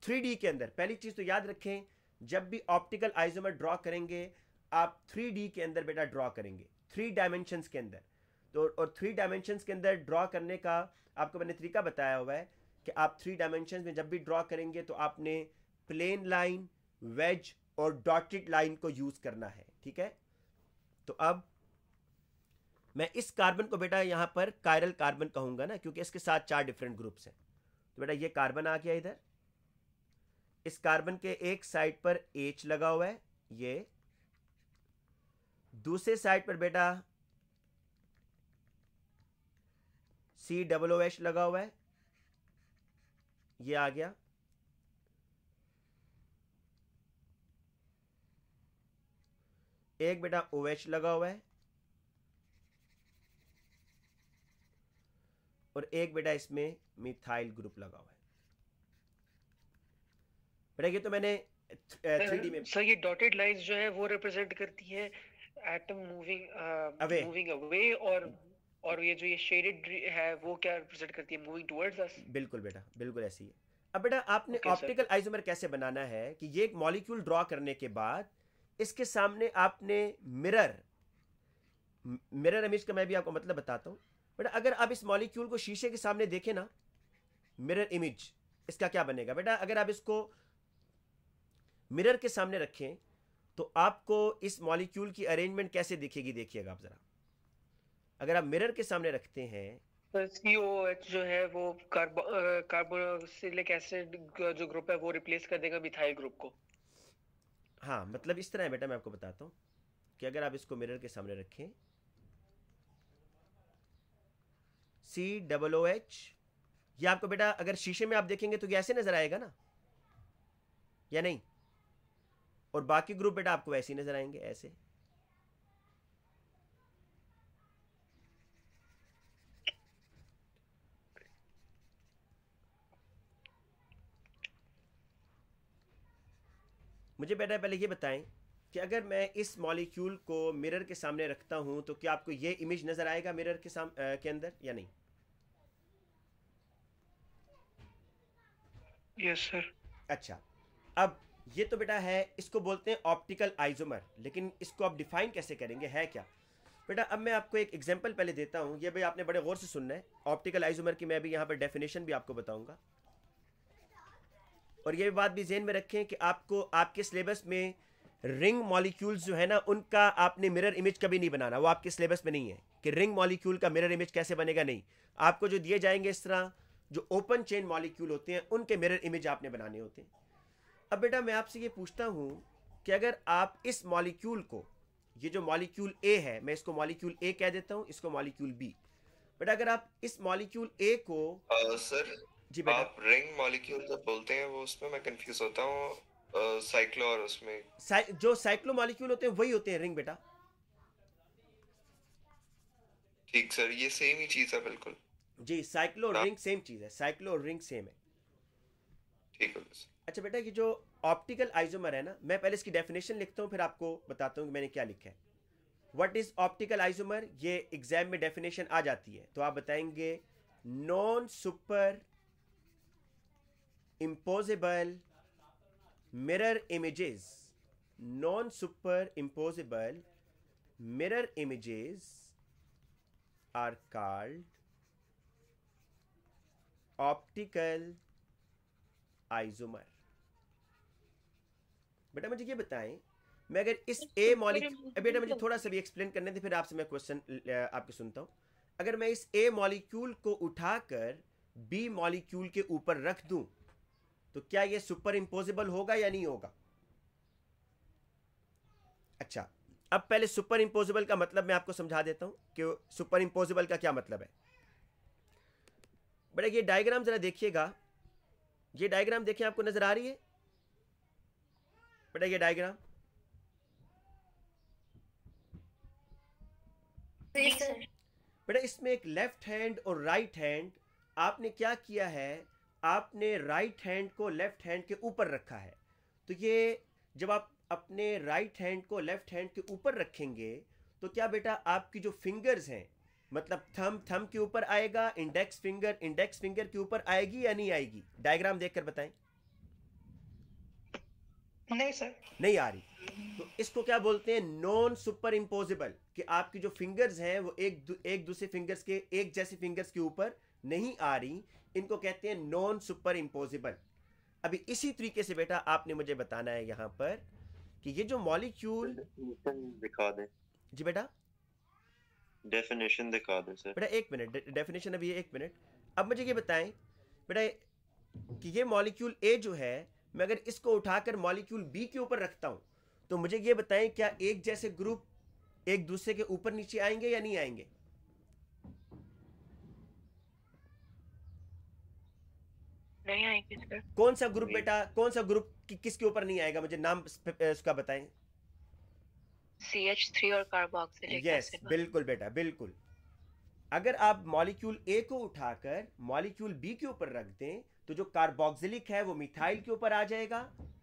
थ्री के अंदर, पहली चीज़ तो याद रखें, जब भी ऑप्टिकल आइजोमर ड्रॉ करेंगे, आप थ्री के अंदर बेटा ड्रॉ करेंगे थ्री डायमेंशन के अंदर। तो और थ्री डायमेंशन के अंदर ड्रॉ करने का आपको मैंने तरीका बताया हुआ है कि आप थ्री डायमेंशन में जब भी ड्रॉ करेंगे तो आपने प्लेन लाइन वेज और डॉटेड लाइन को यूज़ करना है, ठीक है? तो अब मैं इस कार्बन को बेटा यहाँ पर कायरल कार्बन कहूँगा ना, क्योंकि इसके साथ चार डिफरेंट ग्रुप्स हैं। तो बेटा ये कार्बन आ गया इधर। इस कार्बन के एक साइड पर एच लगा हुआ है, ये। दूसरे साइड पर बेटा सी डबल एच लगा हुआ है, ये आ गया। एक बेटा ओ एच लगा हुआ है, और एक बेटा इसमें मिथाइल ग्रुप लगा हुआ है। बेटा ये तो मैंने थ्री डी में सर ये डॉटेड लाइंस जो है वो रिप्रेजेंट करती है एटम मूविंग. मूविंग अवे और और ये जो ये शेडेड है वो क्या रिप्रेजेंट करती है? मूविंग टुवर्ड्स अस बिल्कुल बेटा बिल्कुल ऐसी है। अब बेटा आपने Okay, ऑप्टिकल आइसोमर कैसे बनाना है कि ये एक मॉलिक्यूल ड्रॉ करने के बाद इसके सामने आपने मिरर मिरर इमेज का मैं भी आपको मतलब बताता हूँ। बेटा अगर आप इस मॉलिक्यूल को शीशे के सामने देखें ना मिरर इमेज इसका क्या बनेगा? बेटा अगर आप इसको मिरर के सामने रखें तो आपको इस मॉलिक्यूल की अरेंजमेंट कैसे दिखेगी? देखिएगा आप जरा। अगर आप मिरर के सामने रखते हैं COOH जो है वो कार्बो कार्बोक्सिलिक एसिड जो ग्रुप है वो रिप्लेस कर देगा मिथाइल ग्रुप को। हाँ मतलब इस तरह है बेटा मैं आपको बताता हूँ कि अगर आप इसको मिरर के सामने रखें सी डबल ओ एच ये आपको बेटा, अगर शीशे में आप देखेंगे तो ये ऐसे नज़र आएगा ना? या नहीं? और बाकी ग्रुप बेटा आपको वैसे ही नज़र आएँगे, ऐसे। मुझे बेटा पहले ये बताएँ कि अगर मैं इस मॉलिक्यूल को मिरर के सामने रखता हूँ तो क्या आपको ये इमेज नज़र आएगा मिरर के साम के अंदर या नहीं? यस सर अच्छा। अब, ये तो बेटा है, इसको बोलते हैं ऑप्टिकल आइजोमर लेकिन इसको आप डिफाइन कैसे करेंगे, है क्या? बेटा, अब मैं आपको एक एग्जांपल पहले देता हूँ। ये भाई आपने बड़े गौर से सुनना है। ऑप्टिकल आइजोमर की मैं भी यहाँ पर डेफिनेशन भी आपको बताऊँगा। और ये बात भी जेन में रखें कि आपको, आपके सिलेबस में रिंग मॉलिक्यूल्स जो है ना, उनका आपने मिरर इमेज कभी नहीं बनाना। वो आपके सिलेबस में नहीं है कि रिंग मॉलिक्यूल का मिरर इमेज कैसे बनेगा? नहीं। आपको जो दिए जाएँगे इस तरह जो ओपन चेन मॉलिक्यूल होते हैं उनके मिरर इमेज आपने बनाने होते हैं। अब बेटा मैं आपसे ये पूछता हूँ कि अगर आप इस मॉलिक्यूल को ये जो मॉलिक्यूल ए है मैं इसको मॉलिक्यूल ए कह देता हूँ इसको मॉलिक्यूल बी बट अगर आप इस मॉलिक्यूल ए को सर जी बेटा। आप रिंग मॉलिक्यूल जब बोलते हैं वो उसमें मैं कंफ्यूज होता हूँ साइक्लो और उसमें। साइ- जो साइक्लो मॉलिक्यूल होते हैं वही होते हैं रिंग बेटा। ठीक सर ये सेम ही चीज़ है बिल्कुल। जी साइक्लो और हाँ। रिंग सेम चीज़ है साइक्लो और रिंग सेम है। ठीक है अच्छा बेटा ये जो ऑप्टिकल आइजोमर है ना मैं पहले इसकी डेफिनेशन लिखता हूँ फिर आपको बताता हूँ कि मैंने क्या लिखा है। व्हाट इज़ ऑप्टिकल आइजोमर ये एग्ज़ाम में डेफिनेशन आ जाती है। तो आप बताएँगे non superimposable mirror images non super superimposable mirror images are called optical isomer. बेटा मुझे ये बताएँ मैं अगर इस ए मॉलिक्यूल बेटा मुझे थोड़ा सा भी एक्सप्लेन करने दे फिर आपसे मैं क्वेश्चन आपके सुनता हूँ। अगर मैं इस ए मॉलिक्यूल को उठाकर बी मॉलिक्यूल के ऊपर रख दूँ तो क्या ये सुपर इम्पोजिबल होगा या नहीं होगा? अच्छा अब पहले सुपर इम्पोजिबल का मतलब मैं आपको समझा देता हूँ कि सुपर इम्पोजिबल का क्या मतलब है। बट ये डायग्राम ज़रा देखिएगा। ये डायग्राम देखिए आपको नज़र आ रही है? बेटा ये डायग्राम बेटा इसमें एक लेफ़्ट हैंड और राइट हैंड आपने क्या किया है? आपने राइट हैंड को लेफ़्ट हैंड के ऊपर रखा है। तो ये जब आप अपने राइट हैंड को लेफ़्ट हैंड के ऊपर रखेंगे तो क्या बेटा आपकी जो फिंगर्स हैं मतलब थम थम के ऊपर आएगा इंडेक्स फिंगर इंडेक्स फिंगर के ऊपर आएगी या नहीं आएगी डायग्राम देखकर बताएँ नहीं सर नहीं आ रही तो इसको क्या बोलते हैं नॉन सुपर इम्पोजिबल कि आपकी जो फिंगर्स हैं वो एक दू, एक दूसरे फिंगर्स के एक जैसे फिंगर्स के ऊपर नहीं आ रही इनको कहते हैं नॉन सुपर इम्पोजिबल अभी इसी तरीके से बेटा आपने मुझे बताना है यहाँ पर कि ये जो मॉलिक्यूल दिखा दें जी बेटा डेफिनेशन दिखा दें सर बेटा एक मिनट डेफिनेशन अभी एक मिनट। अब मुझे ये बताएँ बेटा कि ये मॉलिक्यूल ए जो है मैं अगर इसको उठाकर मॉलिक्यूल बी के ऊपर रखता हूँ तो मुझे ये बताएँ क्या एक जैसे ग्रुप एक दूसरे के ऊपर नीचे आएँगे या नहीं आएँगे? नहीं आएँगे सर कौन सा ग्रुप बेटा कौन सा ग्रुप कि, किसके ऊपर नहीं आएगा? मुझे नाम उसका बताएँ। सी एच थ्री और कार्बोक्सिलिक यस बिल्कुल बेटा बिल्कुल। अगर आप मॉलिक्यूल ए को उठाकर मॉलिक्यूल बी के ऊपर रख दें तो जो कार्बोक्सिलिक है वो मिथाइल के ऊपर आ जाएगा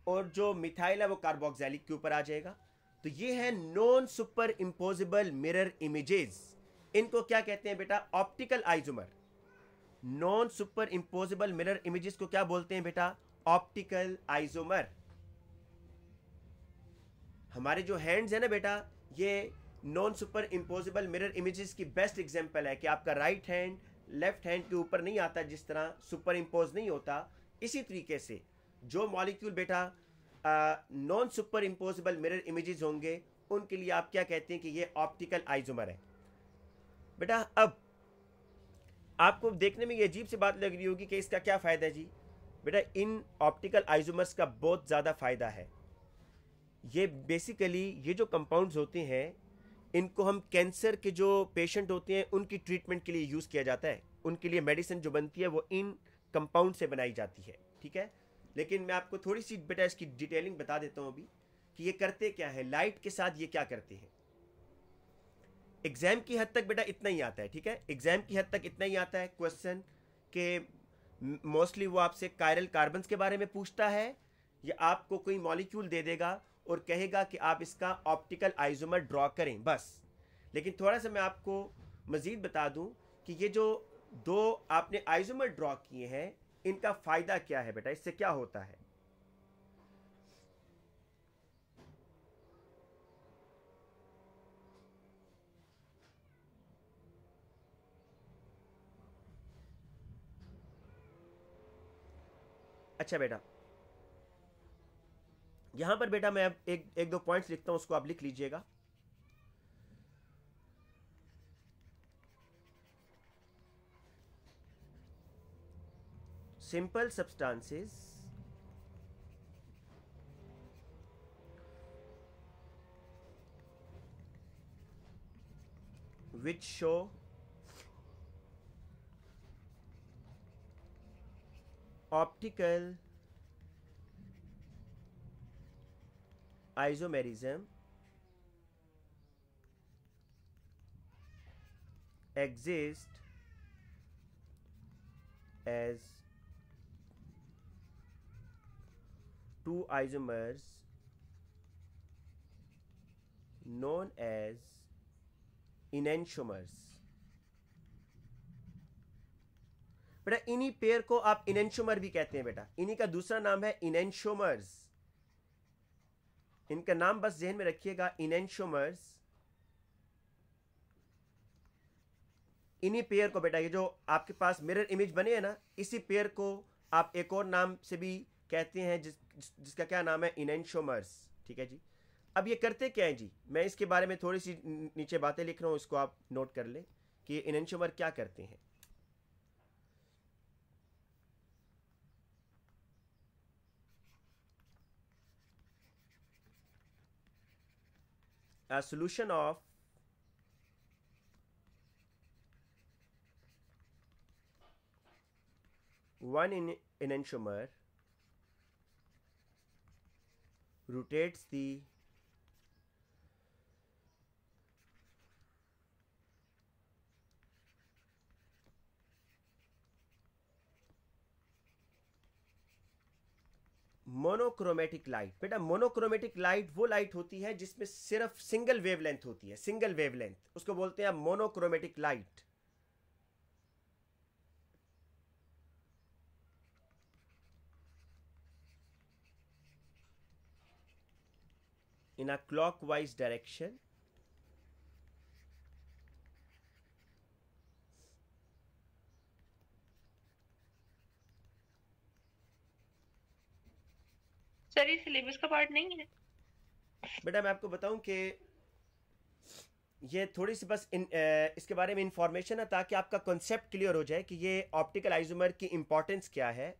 और जो मिथाइल है वो कार्बोक्सिलिक के ऊपर आ जाएगा। तो ये है non super imposable mirror images इनको क्या कहते हैं बेटा? Optical isomer non superimposable mirror images को क्या बोलते हैं बेटा? ऑप्टिकल आइजोमर हमारे जो हैंड्स है ना बेटा, ये non super imposable mirror images की बेस्ट एग्जांपल है कि आपका राइट हैंड लेफ़्ट हैंड के ऊपर नहीं आता, जिस तरह सुपर इम्पोज नहीं होता, इसी तरीके से। जो मॉलिक्यूल बेटा non super imposable mirror images होंगे, उनके लिए आप क्या कहते हैं कि ये ऑप्टिकल आइजोमर है। बेटा, अब आपको देखने में ये अजीब सी बात लग रही होगी कि इसका क्या फ़ायदा है जी? बेटा, इन ऑप्टिकल आइजोमर्स का बहुत ज़्यादा फ़ायदा है। ये बेसिकली ये जो कंपाउंड्स होते हैं, इनको हम कैंसर के जो पेशेंट होते हैं, उनकी ट्रीटमेंट के लिए यूज़ किया जाता है। उनके लिए मेडिसिन जो बनती है, वो इन कंपाउंड से बनाई जाती है, ठीक है? लेकिन मैं आपको थोड़ी सी बेटा, इसकी डिटेलिंग बता देता हूँ अभी कि ये करते क्या है। लाइट के साथ ये क्या करते हैं? एग्ज़ाम की हद तक, बेटा, इतना ही आता है, ठीक है? एग्ज़ाम की हद तक इतना ही आता है क्वेश्चन के मोस्टली वो आपसे कायरल कार्बन्स के बारे में पूछता है। या आपको कोई मॉलिक्यूल दे देगा और कहेगा कि आप इसका ऑप्टिकल आइजोमर ड्रॉ करें, बस। लेकिन थोड़ा सा मैं आपको मज़ीद बता दूँ कि ये जो दो आपने आइजोमर ड्रॉ किए हैं, इनका फ़ायदा क्या है बेटा? इससे क्या होता है? अच्छा बेटा यहाँ पर बेटा मैं एक एक दो पॉइंट्स लिखता हूँ, उसको आप लिख लीजिएगा। Simple substances which show optical isomerism exist as two isomers known as enantiomers बेटा, इन्हीं पेयर को आप इनशुमर भी कहते हैं बेटा। इन्हीं का दूसरा नाम है इनशुमर्स इनका नाम बस जहन में रखिएगा इनेंशोमर्स इन्हीं पेयर को बेटा, ये जो आपके पास मिरर इमेज बने हैं ना, इसी पेयर को आप एक और नाम से भी कहते हैं, जिस जिसका क्या नाम है? इनेंशोमर्स ठीक है जी? अब ये करते क्या है जी? मैं इसके बारे में थोड़ी सी नीचे बातें लिख रहा हूँ, इसको आप नोट कर लें कि इनेंशोमर क्या करते हैं। A solution of one in enantiomer rotates the monochromatic light बेटा मोनोक्रोमेटिक लाइट वो लाइट होती है जिसमें सिर्फ़ सिंगल वेवलेंथ होती है सिंगल वेवलेंथ उसको बोलते हैं monochromatic light in a clockwise direction sir ये सिलेबस का पार्ट नहीं है। बेटा मैं आपको बताऊँ कि ये थोड़ी सी बस इन अ, इसके बारे में इंफॉर्मेशन है ताकि आपका कॉन्सेप्ट क्लियर हो जाए कि ये ऑप्टिकल आइजोमर की इंपॉर्टेंस क्या है।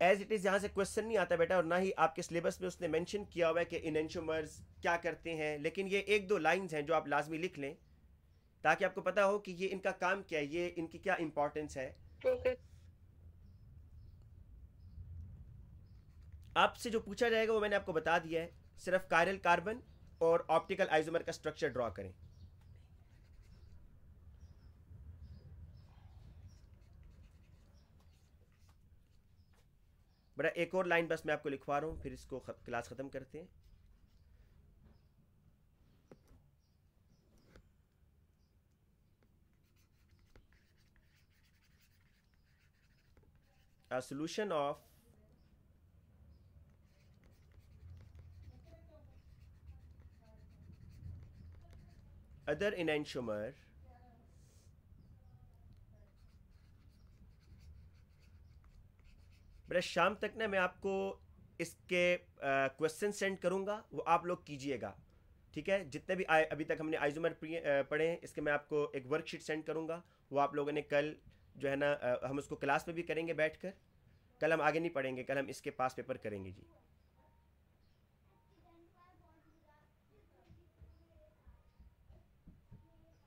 एज इट इज़ यहाँ से क्वेश्चन नहीं आता बेटा और ना ही आपके सिलेबस में उसने मेंशन किया हुआ है कि इनेंशोमर्स क्या करते हैं लेकिन ये एक दो लाइंस हैं जो आप लाजमी लिख लें ताकि आपको पता हो कि ये इनका काम क्या है ये इनकी क्या इंपॉर्टेंस है। ओके आपसे जो पूछा जाएगा वो मैंने आपको बता दिया है। सिर्फ़ कायरल कार्बन और ऑप्टिकल आइसोमर का स्ट्रक्चर ड्रॉ करें। बड़ा एक और लाइन बस मैं आपको लिखवा रहा हूँ, फिर इसको क्लास ख़त्म करते हैं। Solution of other enantiomer बेटा शाम तक ना मैं आपको इसके क्वेश्चन सेंड करूँगा, वो आप लोग कीजिएगा, ठीक है? जितने भी आए अभी तक हमने आइजोमर पढ़े हैं, इसके मैं आपको एक वर्कशीट सेंड करूँगा, वो आप लोगों ने कल जो है ना हम उसको क्लास में भी करेंगे बैठकर, कल हम आगे नहीं पढ़ेंगे, कल हम इसके पास पेपर करेंगे जी।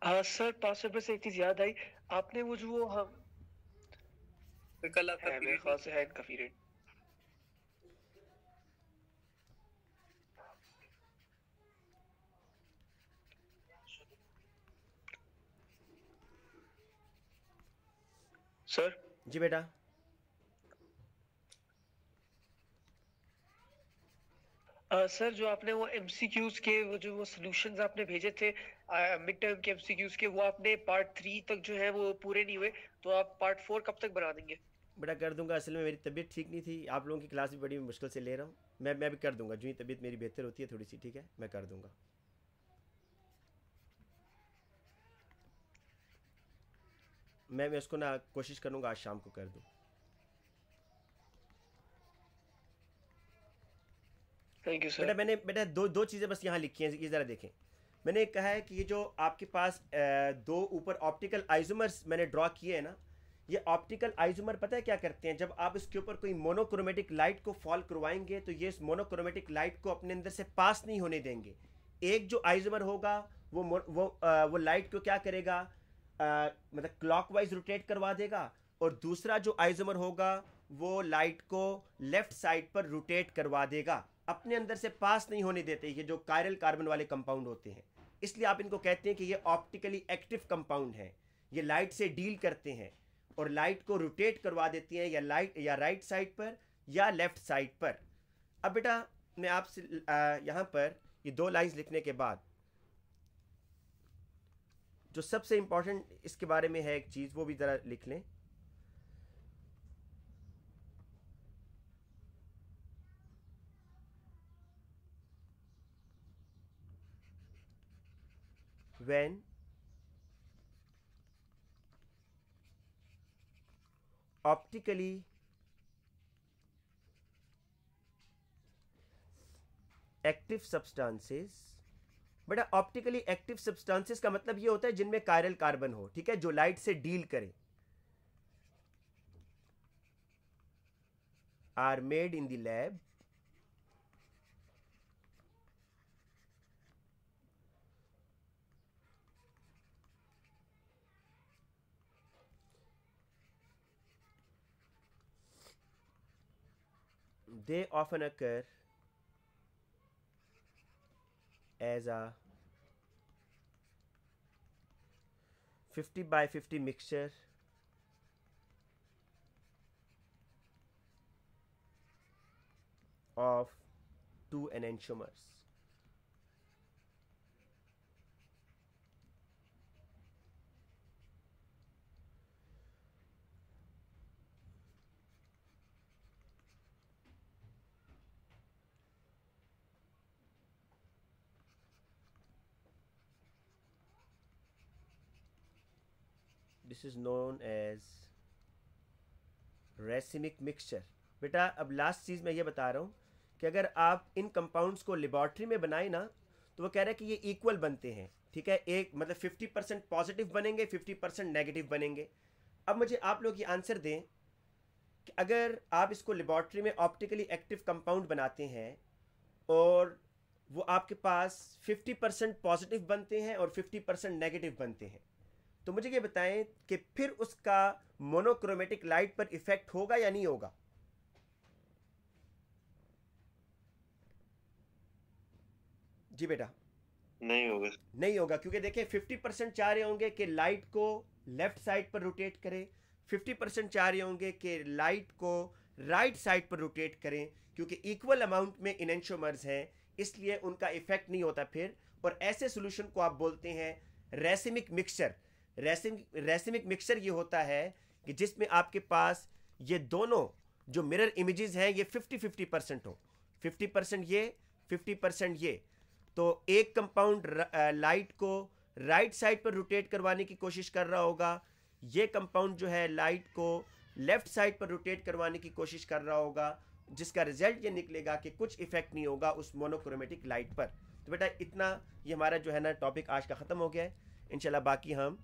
हाँ सर पास रुपए से एक चीज़ याद आई। आपने वो जो वो हम कल आपका है, मेरे ख्याल से है इनका पीरियड सर जी बेटा। सर, जो आपने वो एमसीक्यूज के, वो जो वो सॉल्यूशंस आपने भेजे थे मिड टर्म के एमसीक्यूज के, वो आपने पार्ट थ्री तक जो है वो पूरे नहीं हुए तो आप पार्ट फोर कब तक बना देंगे? बेटा, कर दूँगा। असल में मेरी तबीयत ठीक नहीं थी। आप लोगों की क्लास भी बड़ी मुश्किल से ले रहा हूँ। मैं मैं भी कर दूँगा। जो ही तबीयत मेरी बेहतर होती है थोड़ी सी ठीक है? मैं कर दूँगा। मैं मैं उसको ना कोशिश करूँगा आज शाम को कर दूँ। थैंक यू सर बेटा मैंने बेटा दो दो चीज़ें बस यहाँ लिखी हैं ये ज़रा देखें। मैंने कहा है कि ये जो आपके पास दो ऊपर ऑप्टिकल आइजोमर्स मैंने ड्रॉ किए हैं ना ये ऑप्टिकल आइजोमर पता है क्या करते हैं? जब आप इसके ऊपर कोई मोनोक्रोमेटिक लाइट को फॉल करवाएँगे तो ये इस मोनोक्रोमेटिक लाइट को अपने अंदर से पास नहीं होने देंगे। एक जो आइजोमर होगा वो वो वो लाइट को क्या करेगा? अ, मतलब क्लॉकवाइज रोटेट करवा देगा और दूसरा जो आइजोमर होगा वो लाइट को लेफ़्ट साइड पर रोटेट करवा देगा। अपने अंदर से पास नहीं होने देते ये जो कायरल कार्बन वाले कंपाउंड होते हैं। इसलिए आप इनको कहते हैं कि ये ऑप्टिकली एक्टिव कंपाउंड है। ये लाइट से डील करते हैं और लाइट को रोटेट करवा देती हैं या लाइट या राइट साइड पर या लेफ़्ट साइड पर। अब बेटा, मैं आपसे यहाँ पर ये दो लाइंस लिखने के बाद, जो सबसे इंपॉर्टेंट इसके बारे में है एक चीज़, वो भी ज़रा लिख लें। When optically एक्टिव सब्सटेंसेस बेटा ऑप्टिकली एक्टिव सब्सटेंसेस का मतलब ये होता है जिनमें कायरल कार्बन हो, ठीक है, जो लाइट से डील करे। Are made in the lab they often occur as a 50 by 50 mixture of two enantiomers. This is known as racemic mixture बेटा, अब लास्ट चीज़ मैं ये बता रहा हूँ कि अगर आप इन कंपाउंड्स को लेबॉर्ट्री में बनाए ना तो वो कह रहे हैं कि ये इक्वल बनते हैं, ठीक है? एक मतलब फिफ्टी परसेंट पॉजिटिव बनेंगे फिफ्टी परसेंट नेगेटिव बनेंगे। अब मुझे आप लोग ये आंसर दें कि अगर आप इसको लेबॉर्ट्री में ऑप्टिकली एक्टिव कंपाउंड बनाते हैं और वो आपके पास फिफ्टी परसेंट पॉजिटिव बनते हैं और फिफ्टी परसेंट नेगेटिव बनते हैं तो मुझे ये बताएँ कि फिर उसका मोनोक्रोमेटिक लाइट पर इफ़ेक्ट होगा या नहीं होगा? जी बेटा। नहीं होगा। नहीं होगा क्योंकि देखिए 50 परसेंट चाह रहे होंगे कि लाइट को लेफ़्ट साइड पर रोटेट करें 50 परसेंट चाह रहे होंगे कि लाइट को राइट साइड पर रोटेट करें क्योंकि इक्वल अमाउंट में इनेंशोमर्स हैं इसलिए उनका इफ़ेक्ट नहीं होता फिर। और ऐसे सोल्यूशन को आप बोलते हैं रेसिमिक मिक्सचर रेसिम, रेसिमिक मिक्सचर ये होता है कि जिसमें आपके पास ये दोनों जो मिरर इमेजेस हैं, ये 50 50 परसेंट हो। 50 परसेंट ये 50 परसेंट ये। तो एक कंपाउंड लाइट को राइट साइड पर रोटेट करवाने की कोशिश कर रहा होगा। ये कंपाउंड जो है लाइट को लेफ़्ट साइड पर रोटेट करवाने की कोशिश कर रहा होगा, जिसका रिज़ल्ट ये निकलेगा कि कुछ इफ़ेक्ट नहीं होगा उस मोनोक्रोमेटिक लाइट पर। तो बेटा, इतना ये हमारा जो है ना टॉपिक आज का ख़त्म हो गया है। इनशाला बाकी हम